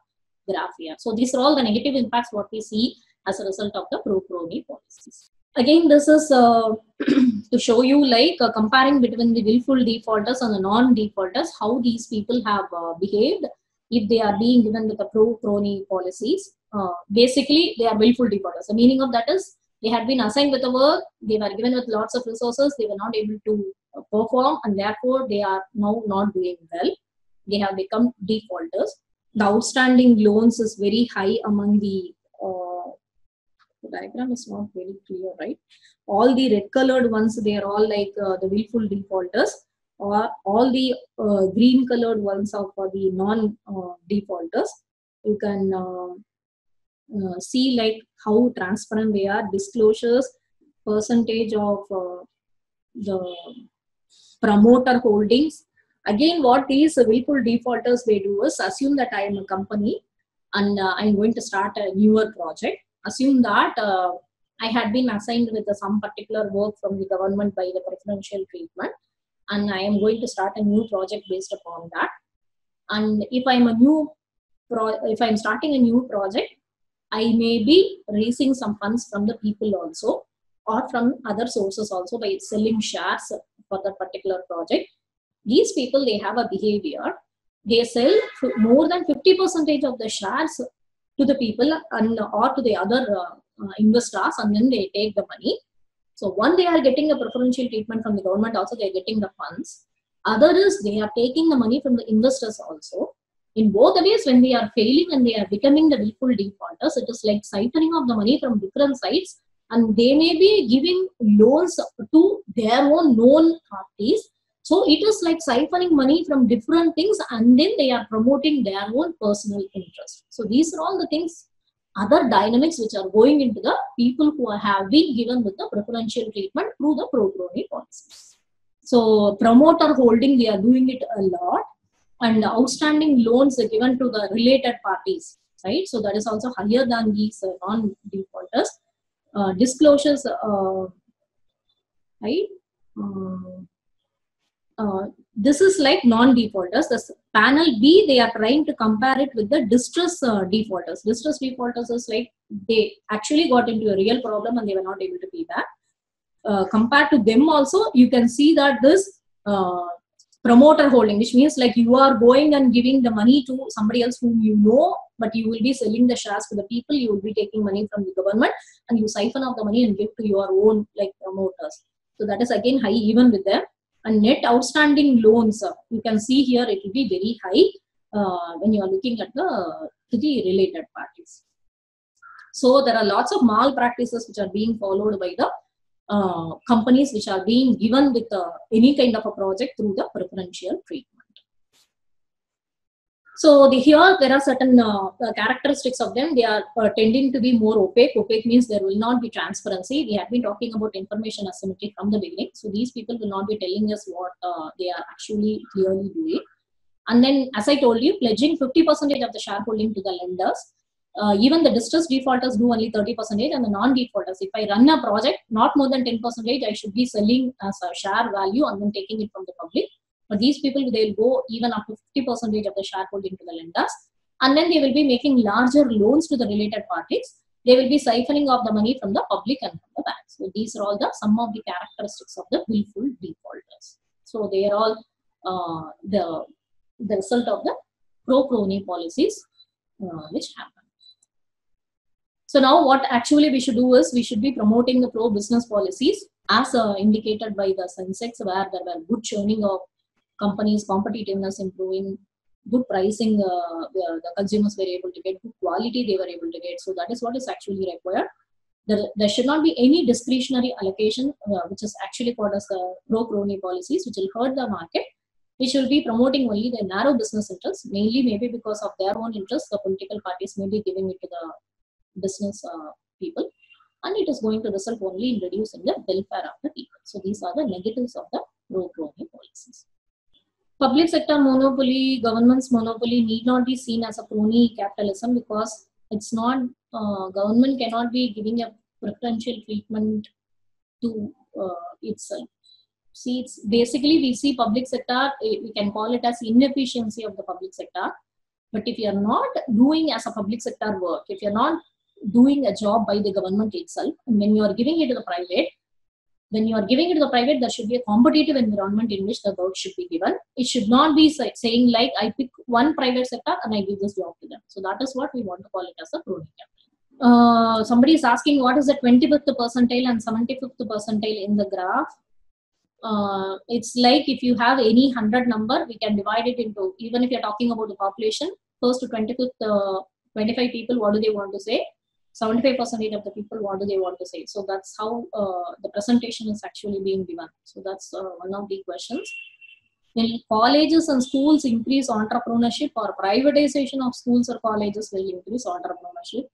S1: graph here. So these are all the negative impacts what we see as a result of the pro-crony policies. Again, this is uh, to show you like uh, comparing between the willful defaulters and the non-defaulters, how these people have uh, behaved if they are being given with the pro-crony policies. Uh, basically, they are willful defaulters. The meaning of that is they had been assigned with the work, they were given with lots of resources, they were not able to uh, perform, and therefore they are now not doing well. They have become defaulters. The outstanding loans is very high among the, uh, the diagram is not very clear, right? All the red colored ones, they are all like uh, the willful defaulters, or all the uh, green colored ones are for the non uh, defaulters. You can uh, see like how transparent they are. Disclosures percentage of uh, the promoter holdings. Again what these willful defaulters they do is assume that i am a company and uh, i'm going to start a newer project. Assume that uh, i had been assigned with some particular work from the government by the preferential treatment and i am going to start a new project based upon that. And if i'm a new pro- if i'm starting a new project I may be raising some funds from the people also or from other sources also by selling shares for that particular project. These people, they have a behavior. They sell more than 50 percentage of the shares to the people and or to the other uh, uh, investors and then they take the money. So one, they are getting a preferential treatment from the government also, they are getting the funds. Other is they are taking the money from the investors also in both the ways when they are failing and they are becoming the willful defaulters it is like siphoning of the money from different sides and they may be giving loans to their own known parties so it is like siphoning money from different things and then they are promoting their own personal interest. So these are all the things other dynamics which are going into the people who have been given with the preferential treatment through the pro crony policies. So promoter holding they are doing it a lot and outstanding loans given to the related parties, right? So that is also higher than these uh, non-defaulters. Uh, disclosures, uh, right? this is like non-defaulters. The panel B, they are trying to compare it with the distress defaulters. Distress defaulters is like they actually got into a real problem and they were not able to pay back. Uh, compared to them also, you can see that this uh, promoter holding, which means like you are going and giving the money to somebody else whom you know, but you will be selling the shares to the people, you will be taking money from the government and you siphon off the money and give to your own like promoters. So that is again high even with them. And net outstanding loans, you can see here it will be very high uh, when you are looking at the to the related parties. So there are lots of malpractices which are being followed by the uh, companies which are being given with uh, any kind of a project through the preferential treatment. So the, here there are certain uh, characteristics of them. They are tending to be more opaque. Opaque means there will not be transparency. We have been talking about information asymmetry from the beginning. So these people will not be telling us what they are actually clearly doing. And then, as I told you, pledging 50% of the shareholding to the lenders uh, even the distressed defaulters do only 30 percentage and the non-defaulters. If i run a project not more than 10 percentage i should be selling as a share value and then taking it from the public. But these people they'll go even up to 50 percentage of the shareholding to the lenders. And then they will be making larger loans to the related parties. They will be siphoning off the money from the public and from the banks. So these are all the some of the characteristics of the willful defaulters. So they are all uh, the the result of the pro-crony policies uh, which happen. So now what actually we should do is we should be promoting the pro-business policies as uh, indicated by the Sensex where there were good churning of companies, competitiveness improving, good pricing uh, the, the consumers were able to get, good quality they were able to get. So that is what is actually required. There, there should not be any discretionary allocation, uh, which is actually called as the pro-crony policies, which will hurt the market which will be promoting only the narrow business interests, mainly maybe because of their own interests, the political parties may be giving it to the business uh, people, and it is going to result only in reducing the welfare of the people. So these are the negatives of the pro-crony policies. Public sector monopoly, government's monopoly need not be seen as a crony capitalism because it's not, uh, government cannot be giving a preferential treatment to uh, itself see it's basically we see public sector we can call it as inefficiency of the public sector but if you're not doing as a public sector work if you're not doing a job by the government itself and when you are giving it to the private when you are giving it to the private there should be a competitive environment in which the work should be given. It should not be saying like i pick one private sector and i give this job to them. So that is what we want to call it as a crony uh, somebody is asking what is the 25th percentile and 75th percentile in the graph. Uh, it's like if you have any 100 number, we can divide it into, even if you're talking about the population, first to 25th, uh, 25 people, what do they want to say? 75% of the people, what do they want to say? So that's how uh, the presentation is actually being given. So that's uh, one of the questions. Will colleges and schools increase entrepreneurship or privatization of schools or colleges will increase entrepreneurship?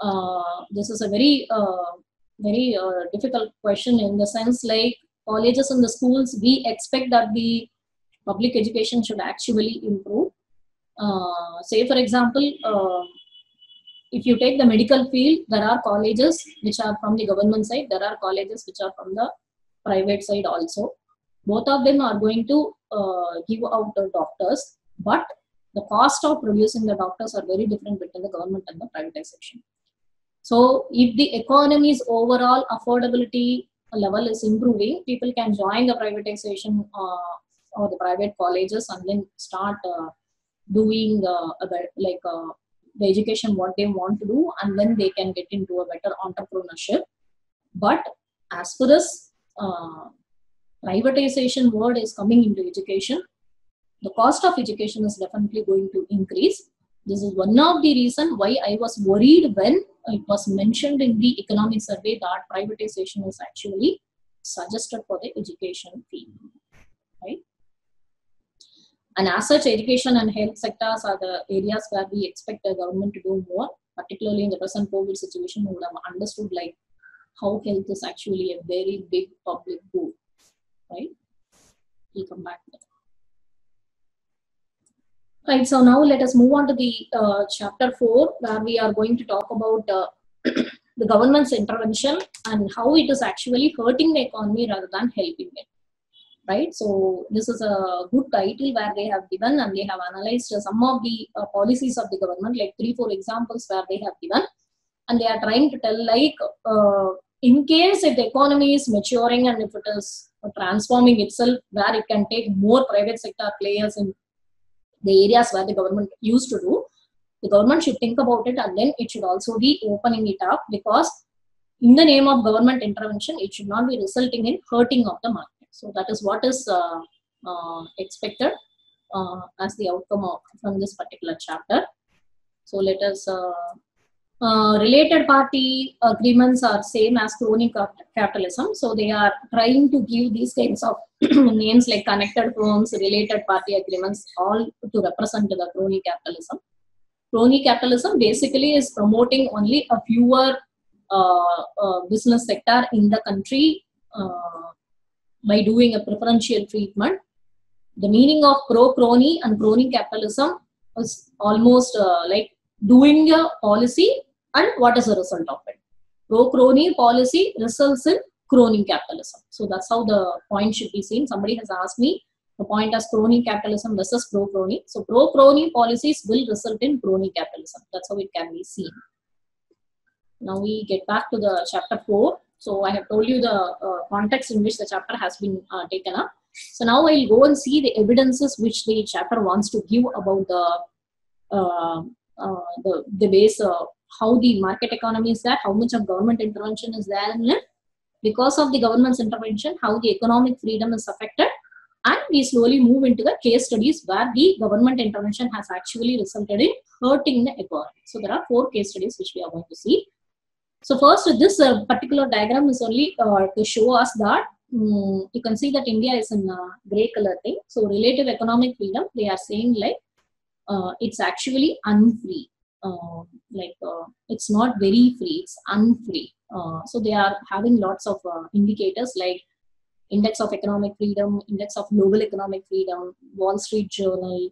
S1: Uh, this is a very, uh, very difficult question in the sense like colleges and the schools, we expect that the public education should actually improve. Uh, say, for example, uh, if you take the medical field, there are colleges which are from the government side, there are colleges which are from the private side also. Both of them are going to uh, give out the doctors, but the cost of producing the doctors are very different between the government and the privatization. So, if the economy's overall affordability level is improving, people can join the privatization uh, or the private colleges and then start uh, doing uh, like uh, the education what they want to do, and then they can get into a better entrepreneurship. But as for this uh, privatization word is coming into education, the cost of education is definitely going to increase. This is one of the reason why I was worried when it was mentioned in the economic survey that privatization is actually suggested for the education field, right? And as such, education and health sectors are the areas where we expect the government to do more, particularly in the present COVID situation, we would have understood like how health is actually a very big public good, right? We'll come back to. Right, so now let us move on to the uh, chapter 4 where we are going to talk about uh, the government's intervention and how it is actually hurting the economy rather than helping it. Right, so this is a good title where they have given and they have analyzed some of the uh, policies of the government, like three, four examples where they have given, and they are trying to tell like uh, in case if the economy is maturing and if it is transforming itself, where it can take more private sector players in the areas where the government used to do, the government should think about it and then it should also be opening it up because in the name of government intervention, it should not be resulting in hurting of the market. So that is what is uh, uh, expected uh, as the outcome of, from this particular chapter. So let us uh, related party agreements are same as crony capitalism. So they are trying to give these kinds of names like connected firms, related party agreements, all to represent the crony capitalism. Crony capitalism basically is promoting only a fewer uh, uh, business sector in the country by doing a preferential treatment. The meaning of pro-crony and crony capitalism is almost uh, like doing a policy and what is the result of it. Pro-crony policy results in crony capitalism. So that's how the point should be seen. Somebody has asked me the point as crony capitalism versus pro-crony. So pro-crony policies will result in crony capitalism. That's how it can be seen. Now we get back to the chapter 4. So I have told you the uh, context in which the chapter has been uh, taken up. So now I'll go and see the evidences which the chapter wants to give about the uh, uh, the the base uh, how the market economy is there, how much of government intervention is there in it. Because of the government's intervention, how the economic freedom is affected, and we slowly move into the case studies where the government intervention has actually resulted in hurting the economy. So there are four case studies which we are going to see. So first, this uh, particular diagram is only uh, to show us that mm, you can see that India is in uh, gray color thing. So relative economic freedom, they are saying like uh, it's actually unfree. Uh, like uh, it's not very free, it's unfree. Uh, so they are having lots of indicators like index of economic freedom, index of global economic freedom, Wall Street Journal,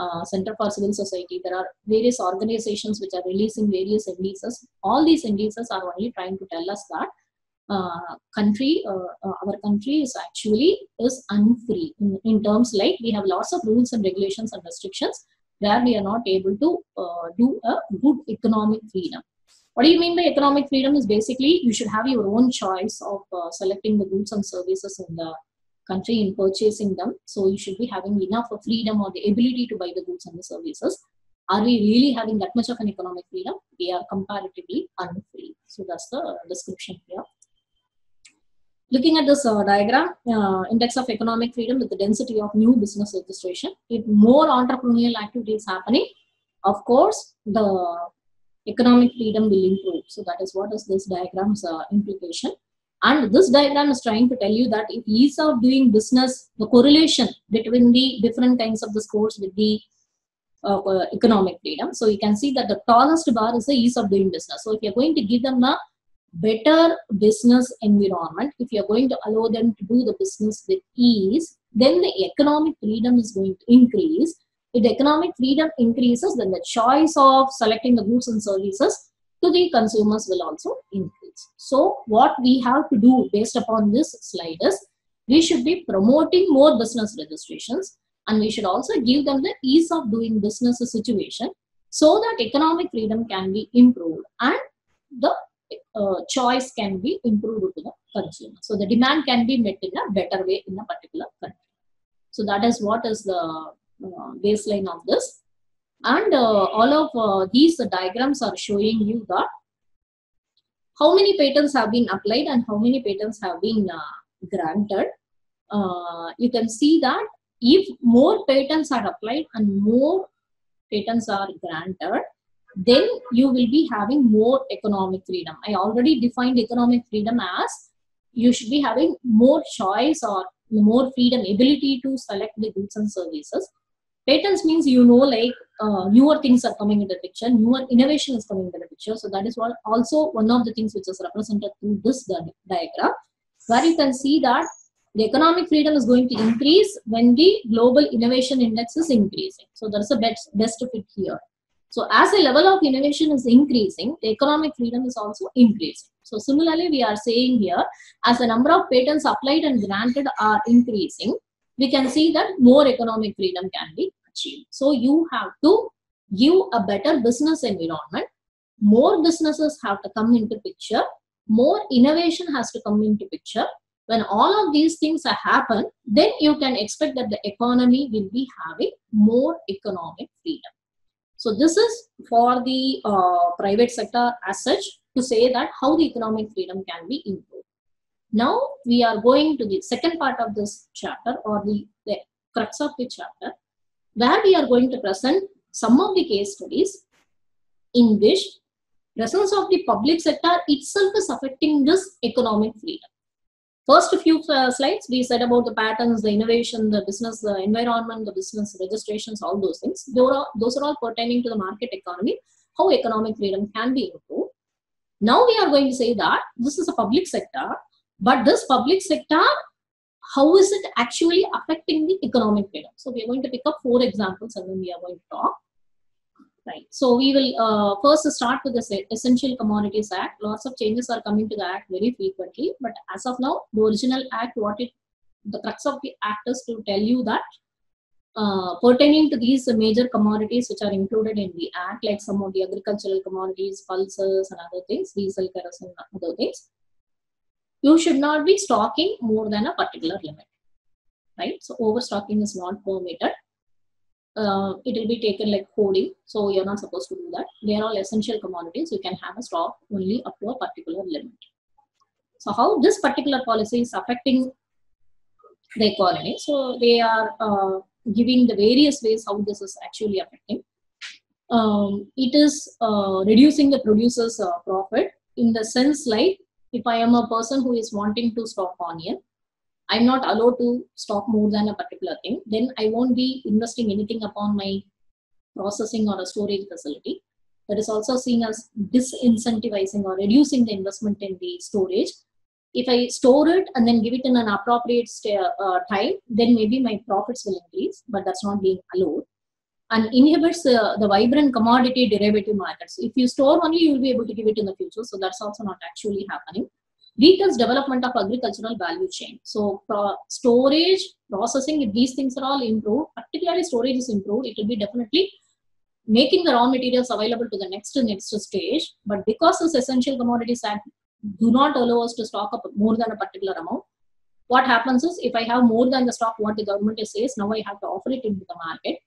S1: uh, Center for Civil Society. There are various organizations which are releasing various indices. All these indices are only trying to tell us that uh, country, uh, uh, our country is actually is unfree in, in terms like we have lots of rules and regulations and restrictions where we are not able to uh, do a good economic freedom. What do you mean by economic freedom? Is basically you should have your own choice of selecting the goods and services in the country in purchasing them. So you should be having enough of freedom or the ability to buy the goods and the services. Are we really having that much of an economic freedom? We are comparatively unfree. So that's the description here. Looking at this uh, diagram, uh, index of economic freedom with the density of new business registration, if more entrepreneurial activity is happening, of course, the economic freedom will improve. So that is what is this diagram's uh, implication. And this diagram is trying to tell you that if ease of doing business, the correlation between the different kinds of the scores with the uh, uh, economic freedom. So you can see that the tallest bar is the ease of doing business. So if you're going to give them a better business environment, if you're going to allow them to do the business with ease, then the economic freedom is going to increase. If the economic freedom increases, then the choice of selecting the goods and services to the consumers will also increase. So, what we have to do based upon this slide is we should be promoting more business registrations and we should also give them the ease of doing business situation so that economic freedom can be improved and the uh, choice can be improved to the consumer. So the demand can be met in a better way in a particular country. So that is what is the uh, baseline of this. And uh, all of uh, these diagrams are showing you that how many patents have been applied and how many patents have been uh, granted. Uh, you can see that if more patents are applied and more patents are granted, then you will be having more economic freedom. I already defined economic freedom as you should be having more choice or more freedom, ability to select the goods and services. Patents means you know like uh, newer things are coming into the picture, newer innovation is coming into the picture. So that is what also one of the things which is represented through this di- diagram, where you can see that the economic freedom is going to increase when the global innovation index is increasing. So that's the best, best fit here. So as the level of innovation is increasing, the economic freedom is also increasing. So similarly, we are saying here, as the number of patents applied and granted are increasing, we can see that more economic freedom can be achieved. So you have to give a better business environment. More businesses have to come into picture. More innovation has to come into picture. When all of these things have happened, then you can expect that the economy will be having more economic freedom. So this is for the uh, private sector as such to say that how the economic freedom can be improved. Now we are going to the second part of this chapter or the, the crux of the chapter where we are going to present some of the case studies in which presence of the public sector itself is affecting this economic freedom. First few uh, slides, we said about the patents, the innovation, the business the environment, the business registrations, all those things. Those are, those are all pertaining to the market economy, how economic freedom can be improved. Now we are going to say that this is a public sector, but this public sector, how is it actually affecting the economic freedom? So we are going to pick up four examples and then we are going to talk. Right. So we will uh, first start with the Essential Commodities Act. Lots of changes are coming to the Act very frequently, but as of now, the original Act, what it, the crux of the Act is to tell you that uh, pertaining to these major commodities which are included in the Act, like some of the agricultural commodities, pulses and other things, diesel, kerosene, other things, you should not be stocking more than a particular limit. right? So overstocking is not permitted. Uh, it will be taken like holding, so you're not supposed to do that. They are all essential commodities. You can have a stock only up to a particular limit. So how this particular policy is affecting the economy? So they are uh, giving the various ways how this is actually affecting. Um, it is uh, reducing the producer's uh, profit in the sense like if I am a person who is wanting to stock onion, I'm not allowed to stock more than a particular thing, then I won't be investing anything upon my processing or a storage facility. That is also seen as disincentivizing or reducing the investment in the storage. If I store it and then give it in an appropriate uh, time, then maybe my profits will increase, but that's not being allowed. And inhibits uh, the vibrant commodity derivative markets. If you store only, you will be able to give it in the future. So that's also not actually happening details development of agricultural value chain. So storage, processing, if these things are all improved, particularly storage is improved, it will be definitely making the raw materials available to the next next stage. But because this essential commodities act do not allow us to stock up more than a particular amount, what happens is if I have more than the stock what the government says, now I have to offer it into the market.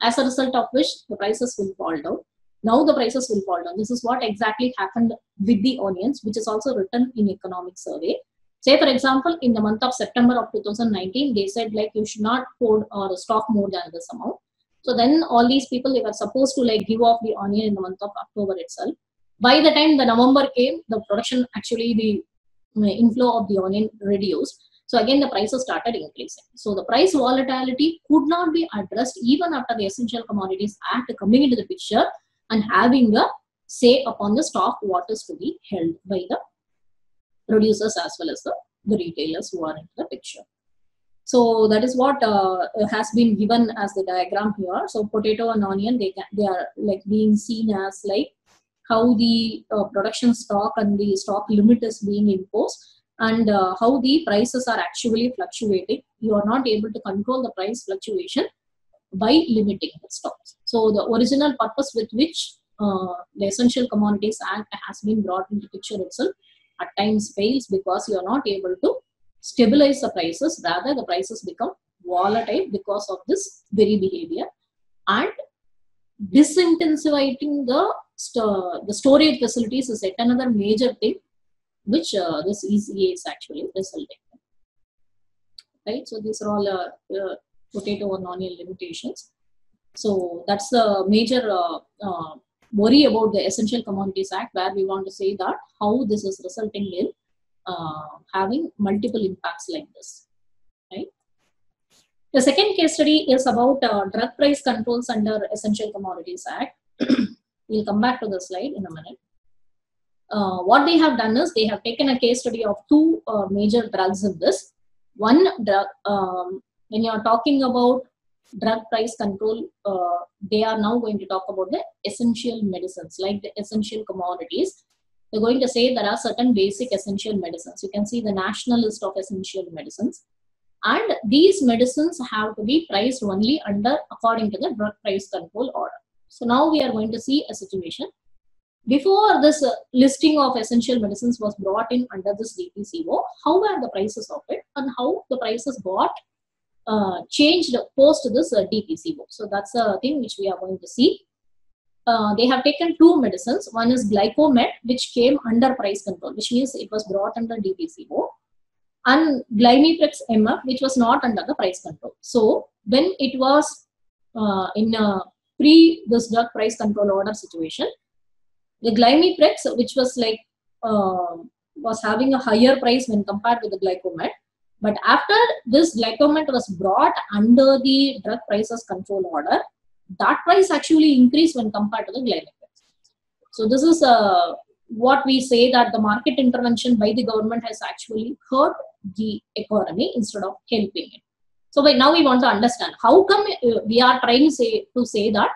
S1: As a result of which the prices will fall down now the prices will fall down. This is what exactly happened with the onions, which is also written in economic survey. Say, for example, in the month of September of 2019, they said like you should not hold or stock more than this amount. So then all these people, they were supposed to like give off the onion in the month of October itself. By the time the November came, the production actually, the inflow of the onion reduced. So again, the prices started increasing. So the price volatility could not be addressed even after the Essential Commodities Act coming into the picture and having a say upon the stock what is to be held by the producers as well as the, the retailers who are in the picture. So that is what uh, has been given as the diagram here. So potato and onion, they, can, they are like being seen as like how the uh, production stock and the stock limit is being imposed and uh, how the prices are actually fluctuating. You are not able to control the price fluctuation by limiting the stocks. So the original purpose with which uh, the Essential Commodities Act has been brought into picture itself at times fails because you are not able to stabilize the prices. Rather, the prices become volatile because of this very behavior and disintensifying the st the storage facilities is yet another major thing which uh, this ECA is actually resulting in. Right, so these are all uh, uh, potato and onion limitations. So that's the major uh, uh, worry about the Essential Commodities Act, where we want to say that how this is resulting in uh, having multiple impacts like this. Right. The second case study is about drug price controls under Essential Commodities Act. we'll come back to the slide in a minute. Uh, what they have done is they have taken a case study of two uh, major drugs in this. One drug, um, when you are talking about drug price control, uh, they are now going to talk about the essential medicines, like the essential commodities. They're going to say there are certain basic essential medicines. You can see the national list of essential medicines. And these medicines have to be priced only under according to the drug price control order. So now we are going to see a situation. Before this uh, listing of essential medicines was brought in under this DPCO, how were the prices of it and how the prices got uh, changed post this uh, DPCO. So that's a thing which we are going to see. Uh, they have taken two medicines. One is glycomet, which came under price control, which means it was brought under DPCO, and Glymiprex MF, which was not under the price control. So when it was uh, in a pre this drug price control order situation, the Glymiprex, which was like uh, was having a higher price when compared to the glycomet, but after this glycomet was brought under the drug prices control order, that price actually increased when compared to the glycomet. So this is uh, what we say that the market intervention by the government has actually hurt the economy instead of helping it. So by now we want to understand how come uh, we are trying say, to say that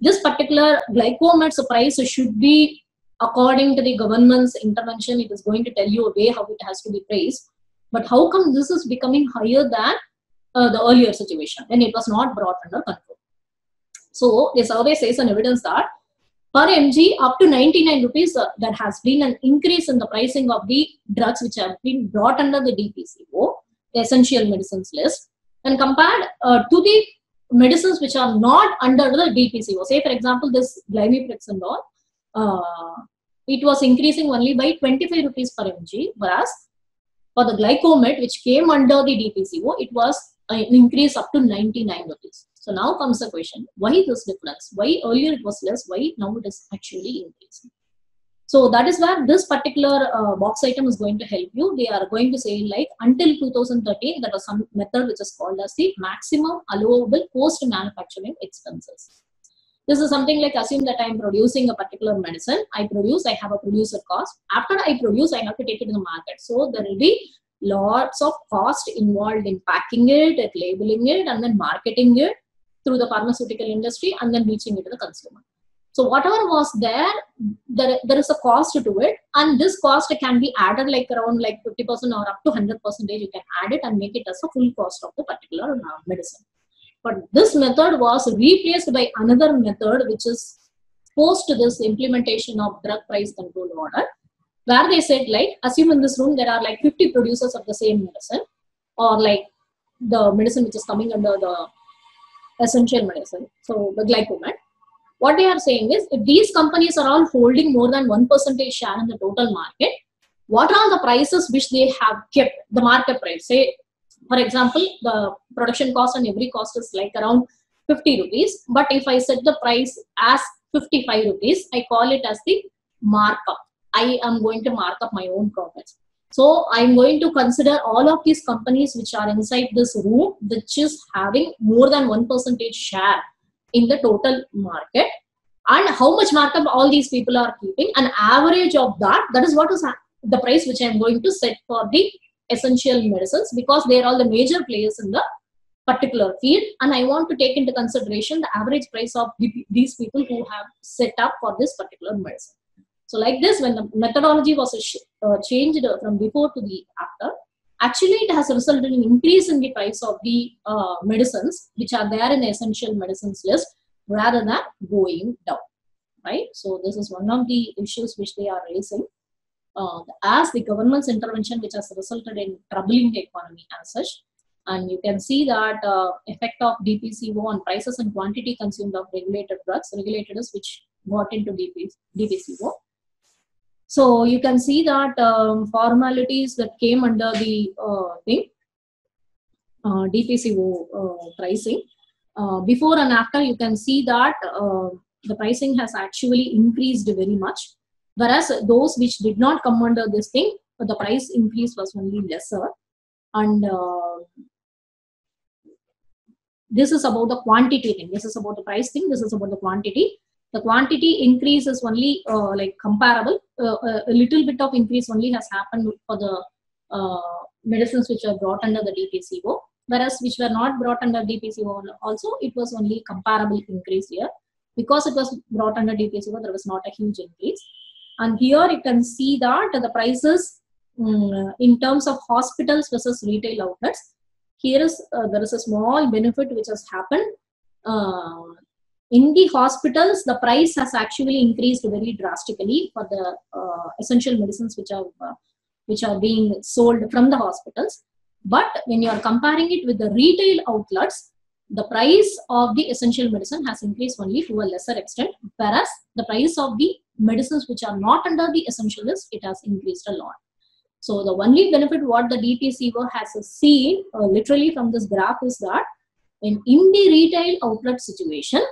S1: this particular glycomet's price should be according to the government's intervention. It is going to tell you a way how it has to be priced but how come this is becoming higher than uh, the earlier situation when it was not brought under control? So the survey says an evidence that per mg up to 99 rupees uh, there has been an increase in the pricing of the drugs which have been brought under the DPCO, the essential medicines list. and compared uh, to the medicines which are not under the DPCO. Say, for example, this glimepiride uh, it was increasing only by 25 rupees per mg, whereas for the glycomet, which came under the DPCO, it was an increase up to 99 rupees. So now comes the question, why this difference? Why earlier it was less, why now it is actually increasing? So that is where this particular uh, box item is going to help you. They are going to say like until 2013, there was some method which is called as the maximum allowable post manufacturing expenses. This is something like assume that I am producing a particular medicine. I produce, I have a producer cost. After I produce, I have to take it to the market. So there will be lots of cost involved in packing it, labeling it, and then marketing it through the pharmaceutical industry and then reaching it to the consumer. So whatever was there, there, there is a cost to it, and this cost can be added like around like 50% or up to 100 percentage. You can add it and make it as a full cost of the particular uh, medicine. But this method was replaced by another method which is post this implementation of drug price control order, where they said like assume in this room there are like 50 producers of the same medicine, or like the medicine which is coming under the essential medicine, so the glycomet what they are saying is if these companies are all holding more than 1% share in the total market what are the prices which they have kept? The market price. Say for example the production cost and every cost is like around 50 rupees. But if i set the price as 55 rupees i call it as the markup. I am going to mark up my own profits. So i'm going to consider all of these companies which are inside this room which is having more than 1% share in the total market and how much markup all these people are keeping. An average of that that is what is the price which i'm going to set for the essential medicines because they are all the major players in the particular field. And i want to take into consideration the average price of these people who have set up for this particular medicine. So like this when the methodology was uh, changed from before to the after actually it has resulted in increase in the price of the uh, medicines which are there in the essential medicines list rather than going down right? So this is one of the issues which they are raising. Uh, as the government's intervention which has resulted in troubling the economy as such and you can see that uh, effect of dpco on prices and quantity consumed of regulated drugs regulated is which got into DP, dpco so you can see that um, formalities that came under the uh, thing, uh, DPCO uh, pricing. before and after, you can see that the pricing has actually increased very much. Whereas those which did not come under this thing, the price increase was only lesser. And this is about the quantity thing. This is about the price thing. This is about the quantity the quantity increase is only uh, like comparable. Uh, a little bit of increase only has happened for the uh, medicines which are brought under the DPCO, whereas which were not brought under DPCO also, it was only comparable increase here. Because it was brought under DPCO, there was not a huge increase. And here you can see that the prices um, in terms of hospitals versus retail outlets, here is there is a small benefit which has happened in the hospitals, the price has actually increased very drastically for the uh, essential medicines which are uh, which are being sold from the hospitals. But when you are comparing it with the retail outlets, the price of the essential medicine has increased only to a lesser extent, whereas the price of the medicines which are not under the essential list, it has increased a lot. So the only benefit what the DPCO has seen uh, literally from this graph is that in, in the retail outlet situation,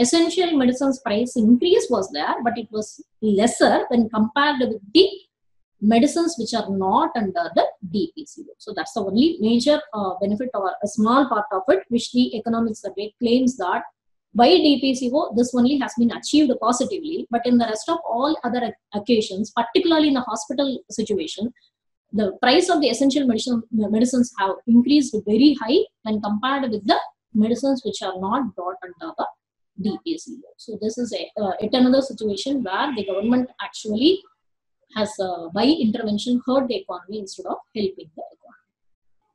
S1: essential medicines price increase was there, but it was lesser when compared with the medicines which are not under the DPCO. So that's the only major uh, benefit or a small part of it, which the economic survey claims that by DPCO, this only has been achieved positively, but in the rest of all other occasions, particularly in the hospital situation, the price of the essential medicine, medicines have increased very high when compared with the medicines which are not brought under the DPCO. So this is a, uh, yet another situation where the government actually has uh, by intervention hurt the economy instead of helping the economy.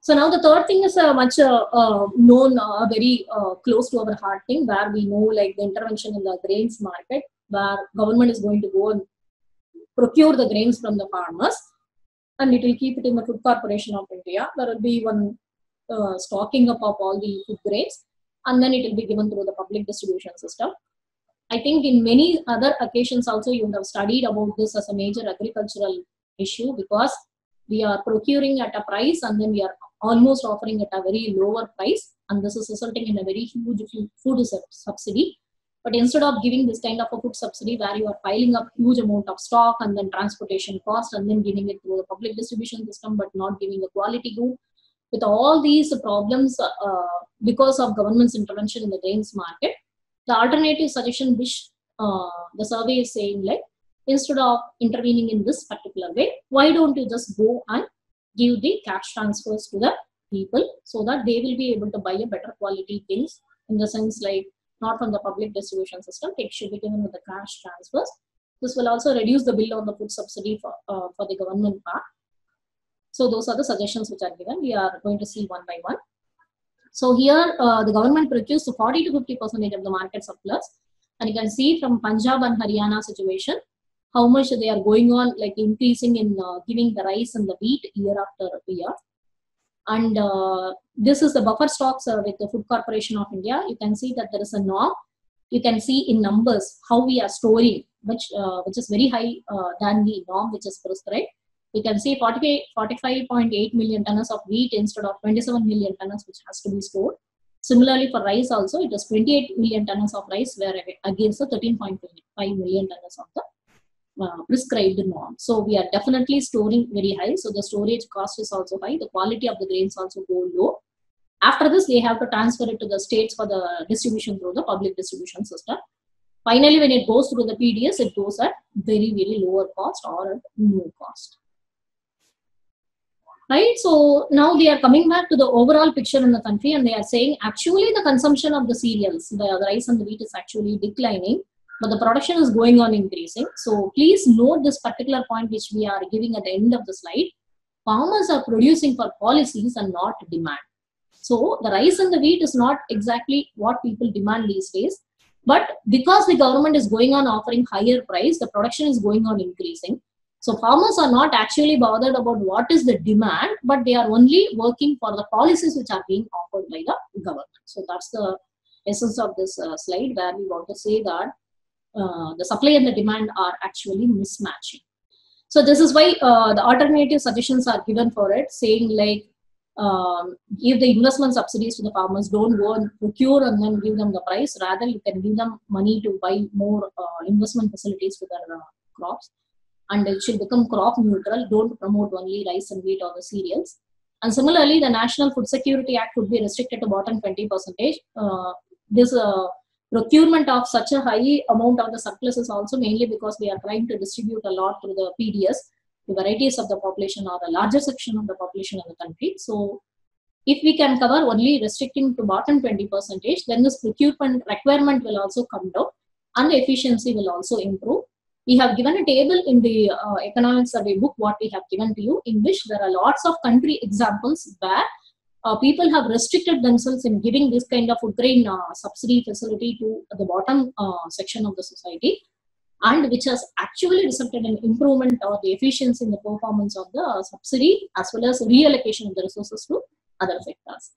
S1: So now the third thing is a much uh, uh, known, uh, very uh, close to our heart thing where we know like the intervention in the grains market where government is going to go and procure the grains from the farmers and it will keep it in the food corporation of India. There will be one uh, stocking up of all the food grains and then it will be given through the public distribution system. I think in many other occasions also you would have studied about this as a major agricultural issue because we are procuring at a price and then we are almost offering at a very lower price and this is resulting in a very huge food subsidy. But instead of giving this kind of a food subsidy where you are piling up huge amount of stock and then transportation cost and then giving it through the public distribution system but not giving a quality good with all these problems uh, because of government's intervention in the grains market the alternative suggestion which uh, the survey is saying like instead of intervening in this particular way why don't you just go and give the cash transfers to the people so that they will be able to buy a better quality things in the sense like not from the public distribution system it should be given with the cash transfers. This will also reduce the bill on the food subsidy for, uh, for the government part so those are the suggestions which are given. We are going to see one by one. So here uh, the government produced 40 to 50 percentage of the market surplus. And you can see from punjab and haryana situation how much they are going on like increasing in uh, giving the rice and the wheat year after year. And uh, this is the buffer stocks uh, with the food corporation of india. You can see that there is a norm. You can see in numbers how we are storing which uh, which is very high uh, than the norm which is prescribed you can see 45.8 million tons of wheat instead of 27 million tons which has to be stored similarly for rice also it is 28 million tons of rice where against the 13.5 million tons of the uh, prescribed norm. So we are definitely storing very high. So the storage cost is also high. The quality of the grains also go low. After this, they have to transfer it to the states for the distribution through the public distribution system. Finally, when it goes through the PDS, it goes at very, very lower cost or at no cost. Right. So now they are coming back to the overall picture in the country and they are saying actually the consumption of the cereals, the, rice and the wheat is actually declining but the production is going on increasing. So please note this particular point which we are giving at the end of the slide. Farmers are producing for policies and not demand. So the rice and the wheat is not exactly what people demand these days. But because the government is going on offering higher price, the production is going on increasing. So farmers are not actually bothered about what is the demand, but they are only working for the policies which are being offered by the government. So that's the essence of this uh, slide where we want to say that uh, the supply and the demand are actually mismatching. So this is why uh, the alternative suggestions are given for it, saying like um, give the investment subsidies to the farmers. Don't go and procure and then give them the price. Rather, you can give them money to buy more uh, investment facilities for their crops, and it should become crop neutral. Don't promote only rice and wheat or the cereals. And similarly, the National Food Security Act would be restricted to bottom 20 percentage. Uh, this uh, procurement of such a high amount of the surplus is also mainly because we are trying to distribute a lot through the PDS to varieties of the population or a larger section of the population in the country. So if we can cover only restricting to bottom 20 percentage, then this procurement requirement will also come down and the efficiency will also improve. We have given a table in the uh, economic survey book, what we have given to you, in which there are lots of country examples where uh, people have restricted themselves in giving this kind of grain uh, subsidy facility to the bottom uh, section of the society and which has actually resulted in improvement of the efficiency in the performance of the subsidy as well as reallocation of the resources to other sectors.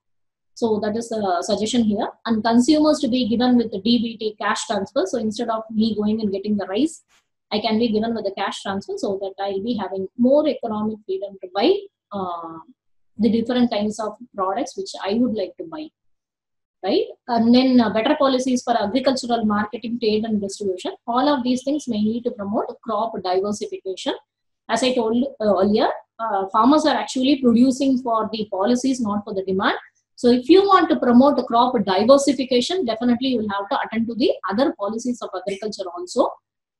S1: So that is the suggestion here. And consumers to be given with the DBT cash transfer. So instead of me going and getting the rice, I can be given with the cash transfer so that I'll be having more economic freedom to buy uh, the different kinds of products which I would like to buy. Right? And then uh, better policies for agricultural marketing, trade, and distribution. All of these things mainly to promote crop diversification. As I told uh, earlier, uh, farmers are actually producing for the policies, not for the demand. So if you want to promote crop diversification, definitely you will have to attend to the other policies of agriculture also.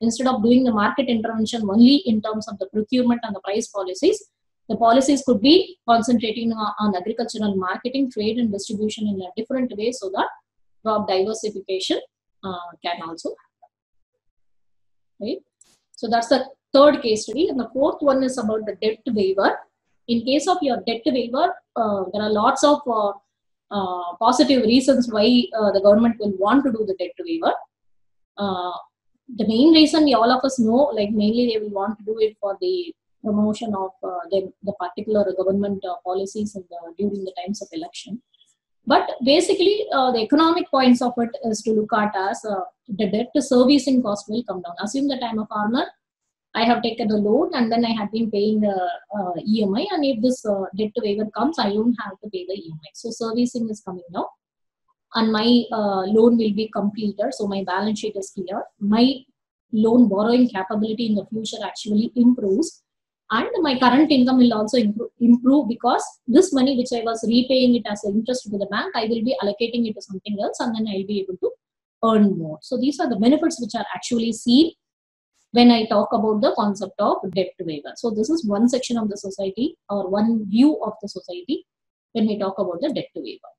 S1: Instead of doing the market intervention only in terms of the procurement and the price policies, the policies could be concentrating on agricultural marketing, trade, and distribution in a different way so that crop diversification uh, can also happen. Right? So that's the third case study. And the fourth one is about the debt waiver. In case of your debt waiver, uh, there are lots of uh, uh positive reasons why uh, the government will want to do the debt waiver. Uh, the main reason we all of us know, like mainly they will want to do it for the promotion of uh, the, the particular government uh, policies the, during the times of election. But basically, uh, the economic points of it is to look at as uh, the debt to servicing cost will come down. Assume that I'm a farmer, I have taken a loan and then I have been paying the uh, EMI, and if this uh, debt waiver comes, I don't have to pay the EMI. So servicing is coming down, and my uh, loan will be completed. So my balance sheet is clear. My loan borrowing capability in the future actually improves and my current income will also improve, because this money which i was repaying it as interest to the bank i will be allocating it to something else and then i'll be able to earn more so these are the benefits which are actually seen when i talk about the concept of debt waiver so this is one section of the society or one view of the society when we talk about the debt waiver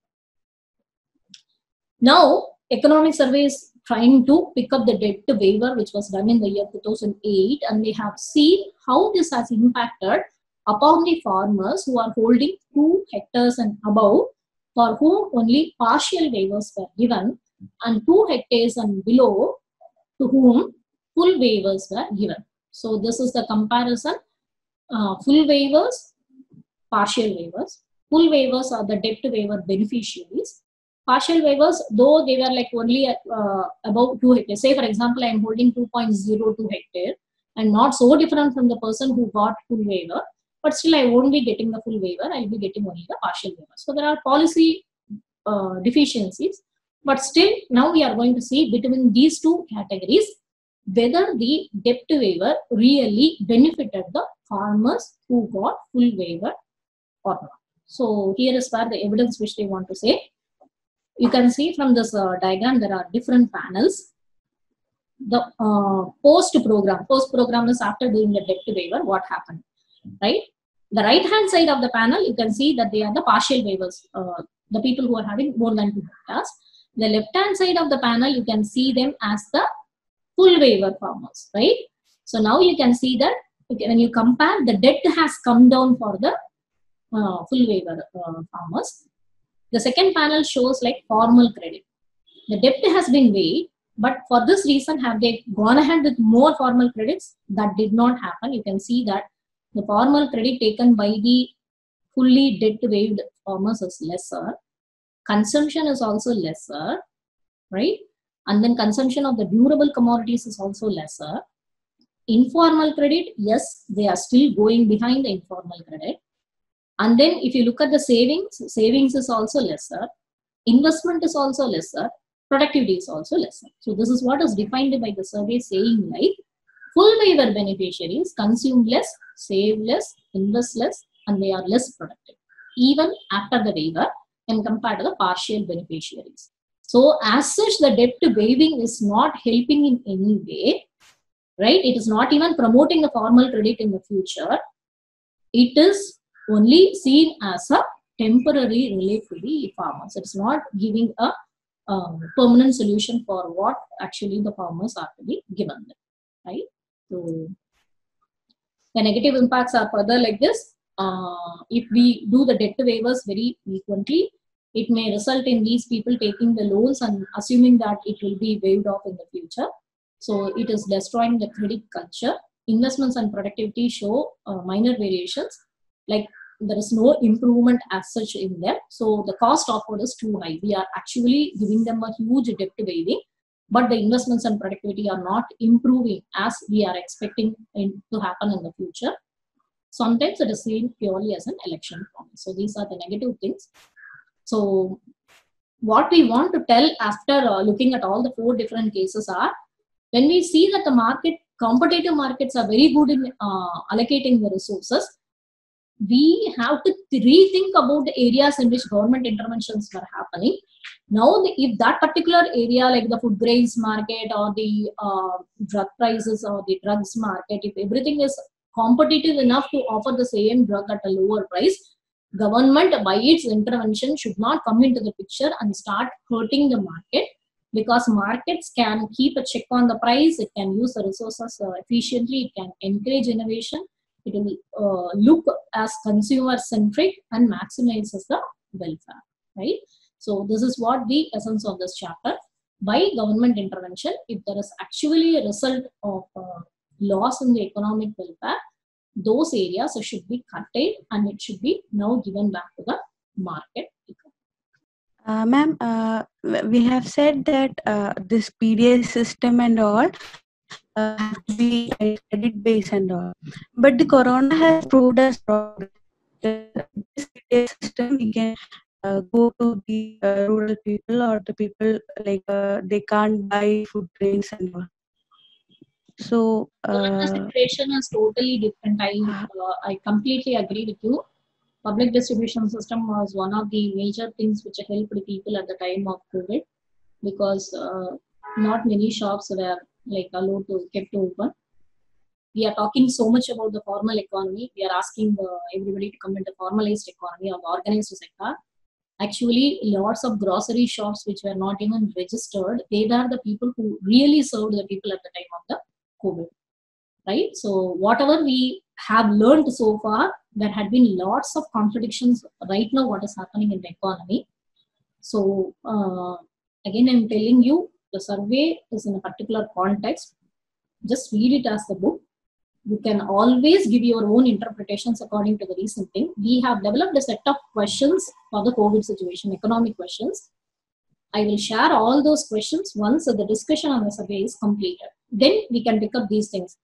S1: now economic survey is trying to pick up the debt waiver which was done in the year 2008 and they have seen how this has impacted upon the farmers who are holding 2 hectares and above for whom only partial waivers were given and 2 hectares and below to whom full waivers were given. So this is the comparison. Uh, full waivers, partial waivers. Full waivers are the debt waiver beneficiaries partial waivers, though they were like only uh, about 2 hectares. Say, for example, I am holding 2.02 hectare and not so different from the person who got full waiver, but still I won't be getting the full waiver, I'll be getting only the partial waiver. So there are policy uh, deficiencies, but still now we are going to see between these two categories whether the debt waiver really benefited the farmers who got full waiver or not. So here is where the evidence which they want to say you can see from this uh, diagram there are different panels. The uh, post program, post program is after doing the debt waiver, what happened, right? The right hand side of the panel, you can see that they are the partial waivers, uh, the people who are having more than two hectares. The left hand side of the panel, you can see them as the full waiver farmers, right? So now you can see that when you compare, the debt has come down for the uh, full waiver uh, farmers the second panel shows like formal credit. The debt has been waived, but for this reason, have they gone ahead with more formal credits? That did not happen. You can see that the formal credit taken by the fully debt waived farmers is lesser. Consumption is also lesser, right? And then consumption of the durable commodities is also lesser. Informal credit, yes, they are still going behind the informal credit and then if you look at the savings, savings is also lesser. Investment is also lesser. Productivity is also lesser. So this is what is defined by the survey saying like full waiver beneficiaries consume less, save less, invest less, and they are less productive even after the waiver when compared to the partial beneficiaries. So as such, the debt waiving is not helping in any way, right? It is not even promoting the formal credit in the future. It is only seen as a temporary relief to the farmers. It's not giving a um, permanent solution for what actually the farmers are to be given right? So the negative impacts are further like this. Uh, if we do the debt waivers very frequently, it may result in these people taking the loans and assuming that it will be waived off in the future. So it is destroying the credit culture. Investments and productivity show uh, minor variations. Like there is no improvement as such in them. So the cost offered is too high. We are actually giving them a huge debt waiving, but the investments and productivity are not improving as we are expecting in, to happen in the future. Sometimes it is seen purely as an election promise. So these are the negative things. So what we want to tell after uh, looking at all the four different cases are when we see that the market competitive markets are very good in uh, allocating the resources we have to rethink about the areas in which government interventions were happening. Now, the, if that particular area, like the food grains market or the uh, drug prices or the drugs market, if everything is competitive enough to offer the same drug at a lower price, government by its intervention should not come into the picture and start hurting the market because markets can keep a check on the price, it can use the resources uh, efficiently, it can encourage innovation it will uh, look as consumer centric and maximizes the welfare right so this is what the essence of this chapter by government intervention if there is actually a result of uh, loss in the economic welfare those areas should be curtailed and it should be now given back to the market.
S4: Uh, ma'am, uh, we have said that uh, this PDS system and all uh, have credit based and all, but the corona has proved us wrong. The- This system, we can uh, go to the uh, rural people or the people like uh, they can't buy food grains and all. So,
S1: the
S4: uh,
S1: situation is totally different. I uh, I completely agree with you. Public distribution system was one of the major things which helped the people at the time of COVID because uh, not many shops were like allowed to kept open. We are talking so much about the formal economy. We are asking uh, everybody to come into formalized economy or the organized sector. Actually, lots of grocery shops which were not even registered, they were the people who really served the people at the time of the COVID right? So whatever we have learned so far, there had been lots of contradictions right now. What is happening in the economy? So uh, again, I'm telling you, the survey is in a particular context. Just read it as the book. You can always give your own interpretations according to the recent thing. We have developed a set of questions for the COVID situation, economic questions. I will share all those questions once the discussion on the survey is completed. Then we can pick up these things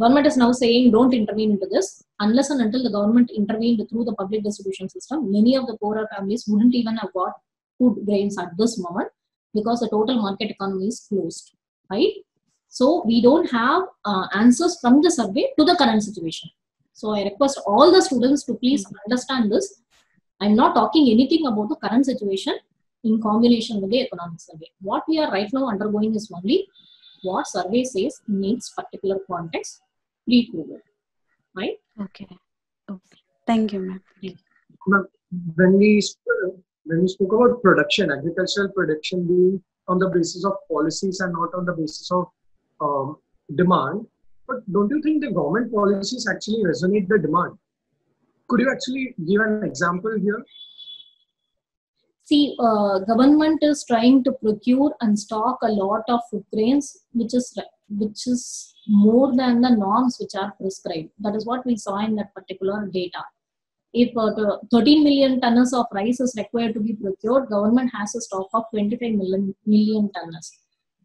S1: government is now saying don't intervene into this unless and until the government intervened through the public distribution system many of the poorer families wouldn't even have got food grains at this moment because the total market economy is closed right so we don't have uh, answers from the survey to the current situation so i request all the students to please understand this i'm not talking anything about the current situation in combination with the economic survey what we are right now undergoing is only what survey says needs particular context pre-COVID, right?
S4: okay, okay. Thank you, ma'am.
S3: Ma'am, when we sp- when we spoke about production, agricultural production being on the basis of policies and not on the basis of um, demand, but don't you think the government policies actually resonate the demand? Could you actually give an example here?
S1: See, uh, government is trying to procure and stock a lot of food grains, which is which is more than the norms which are prescribed. That is what we saw in that particular data. If uh, 13 million tons of rice is required to be procured, government has a stock of 25 million, million tons.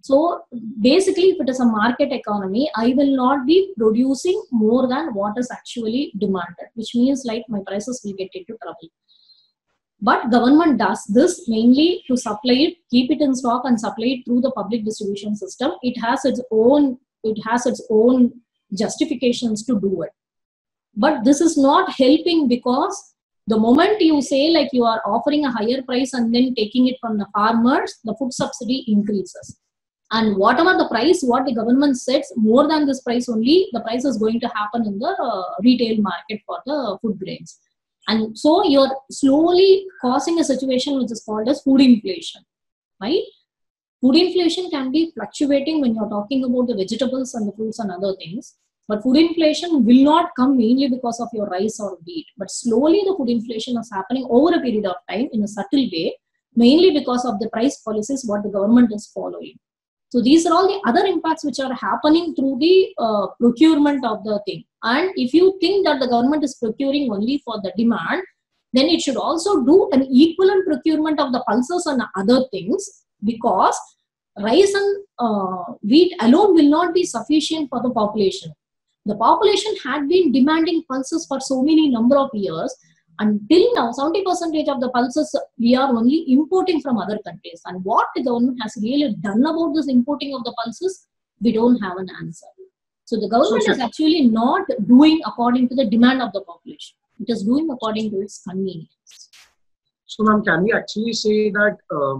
S1: So basically, if it is a market economy, I will not be producing more than what is actually demanded, which means like my prices will get into trouble. But government does this mainly to supply it keep it in stock and supply it through the public distribution system. It has its own it has its own justifications to do it but this is not helping because the moment you say like you are offering a higher price and then taking it from the farmers the food subsidy increases. And whatever the price what the government sets more than this price only the price is going to happen in the uh, retail market for the food grains. And so you're slowly causing a situation which is called as food inflation right? Food inflation can be fluctuating when you're talking about the vegetables and the fruits and other things but food inflation will not come mainly because of your rice or wheat but slowly the food inflation is happening over a period of time in a subtle way mainly because of the price policies what the government is following so these are all the other impacts which are happening through the uh, procurement of the thing. And if you think that the government is procuring only for the demand, then it should also do an equivalent procurement of the pulses and other things because rice and uh, wheat alone will not be sufficient for the population. The population had been demanding pulses for so many number of years. Until now 70 percentage of the pulses we are only importing from other countries. And what the government has really done about this importing of the pulses we don't have an answer. So the government
S3: So,
S1: is actually not doing according to the demand of the population. It is doing according to its convenience.
S3: So, ma'am, can we actually say that uh,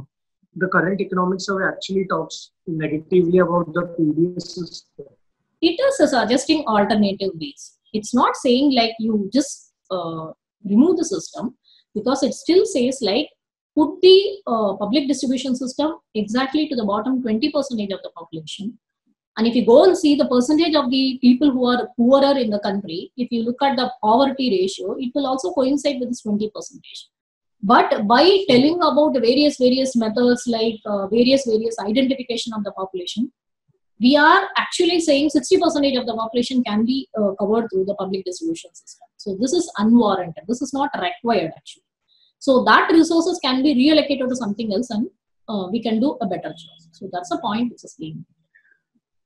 S3: the current economic survey actually talks negatively about the PDS system?
S1: It is suggesting alternative ways. It's not saying like you just uh, remove the system because it still says like put the uh, public distribution system exactly to the bottom 20 percentage of the population. And if you go and see the percentage of the people who are poorer in the country if you look at the poverty ratio it will also coincide with this 20 percentage. But by telling about the various various methods like uh, various various identification of the population we are actually saying 60% of the population can be uh, covered through the public distribution system. So this is unwarranted. This is not required actually. So that resources can be reallocated to something else and uh, we can do a better job. So that's the point which is being.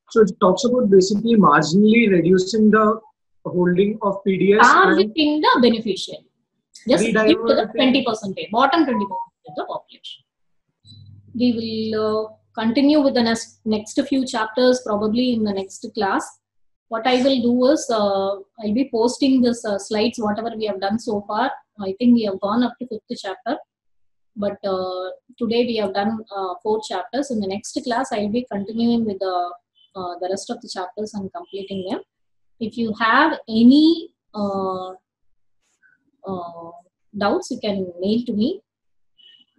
S3: So it talks about basically marginally reducing the holding of PDS
S1: Targeting the beneficiary. Just give to the 20%, bottom 20% of the population. We will uh, continue with the next, next few chapters probably in the next class. What I will do is uh, I'll be posting this uh, slides, whatever we have done so far. I think we have gone up to fifth chapter. But uh, today we have done uh, four chapters. In the next class, I'll be continuing with the, uh, the rest of the chapters and completing them. If you have any uh, doubts, you can mail to me.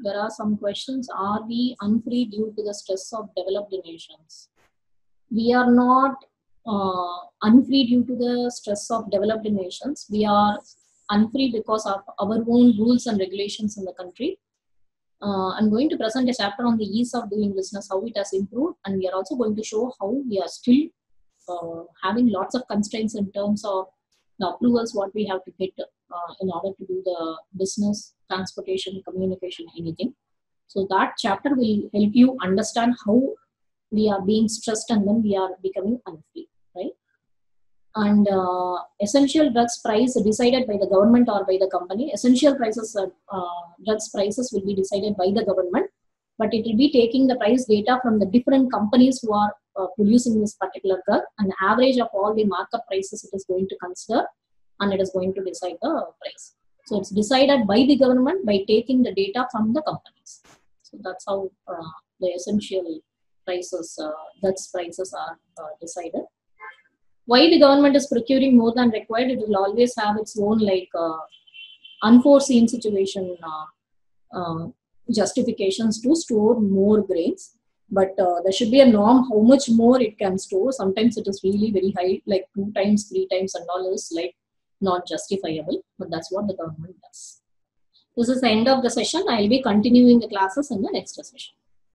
S1: There are some questions. Are we unfree due to the stress of developed nations? We are not uh, unfree due to the stress of developed nations. We are unfree because of our own rules and regulations in the country. Uh, I'm going to present a chapter on the ease of doing business, how it has improved, and we are also going to show how we are still uh, having lots of constraints in terms of the approvals what we have to get uh, in order to do the business, transportation, communication, anything. So that chapter will help you understand how we are being stressed and then we are becoming unfree, right? And uh, essential drugs price decided by the government or by the company. Essential prices, uh, drugs prices will be decided by the government, but it will be taking the price data from the different companies who are uh, producing this particular drug and average of all the markup prices it is going to consider and it is going to decide the price. So it's decided by the government by taking the data from the companies. So that's how uh, the essential prices, uh, drugs prices are uh, decided. Why the government is procuring more than required? It will always have its own like uh, unforeseen situation uh, uh, justifications to store more grains but uh, there should be a norm how much more it can store sometimes it is really very high like two times three times and all is like not justifiable but that's what the government does. This is the end of the session. I'll be continuing the classes in the next session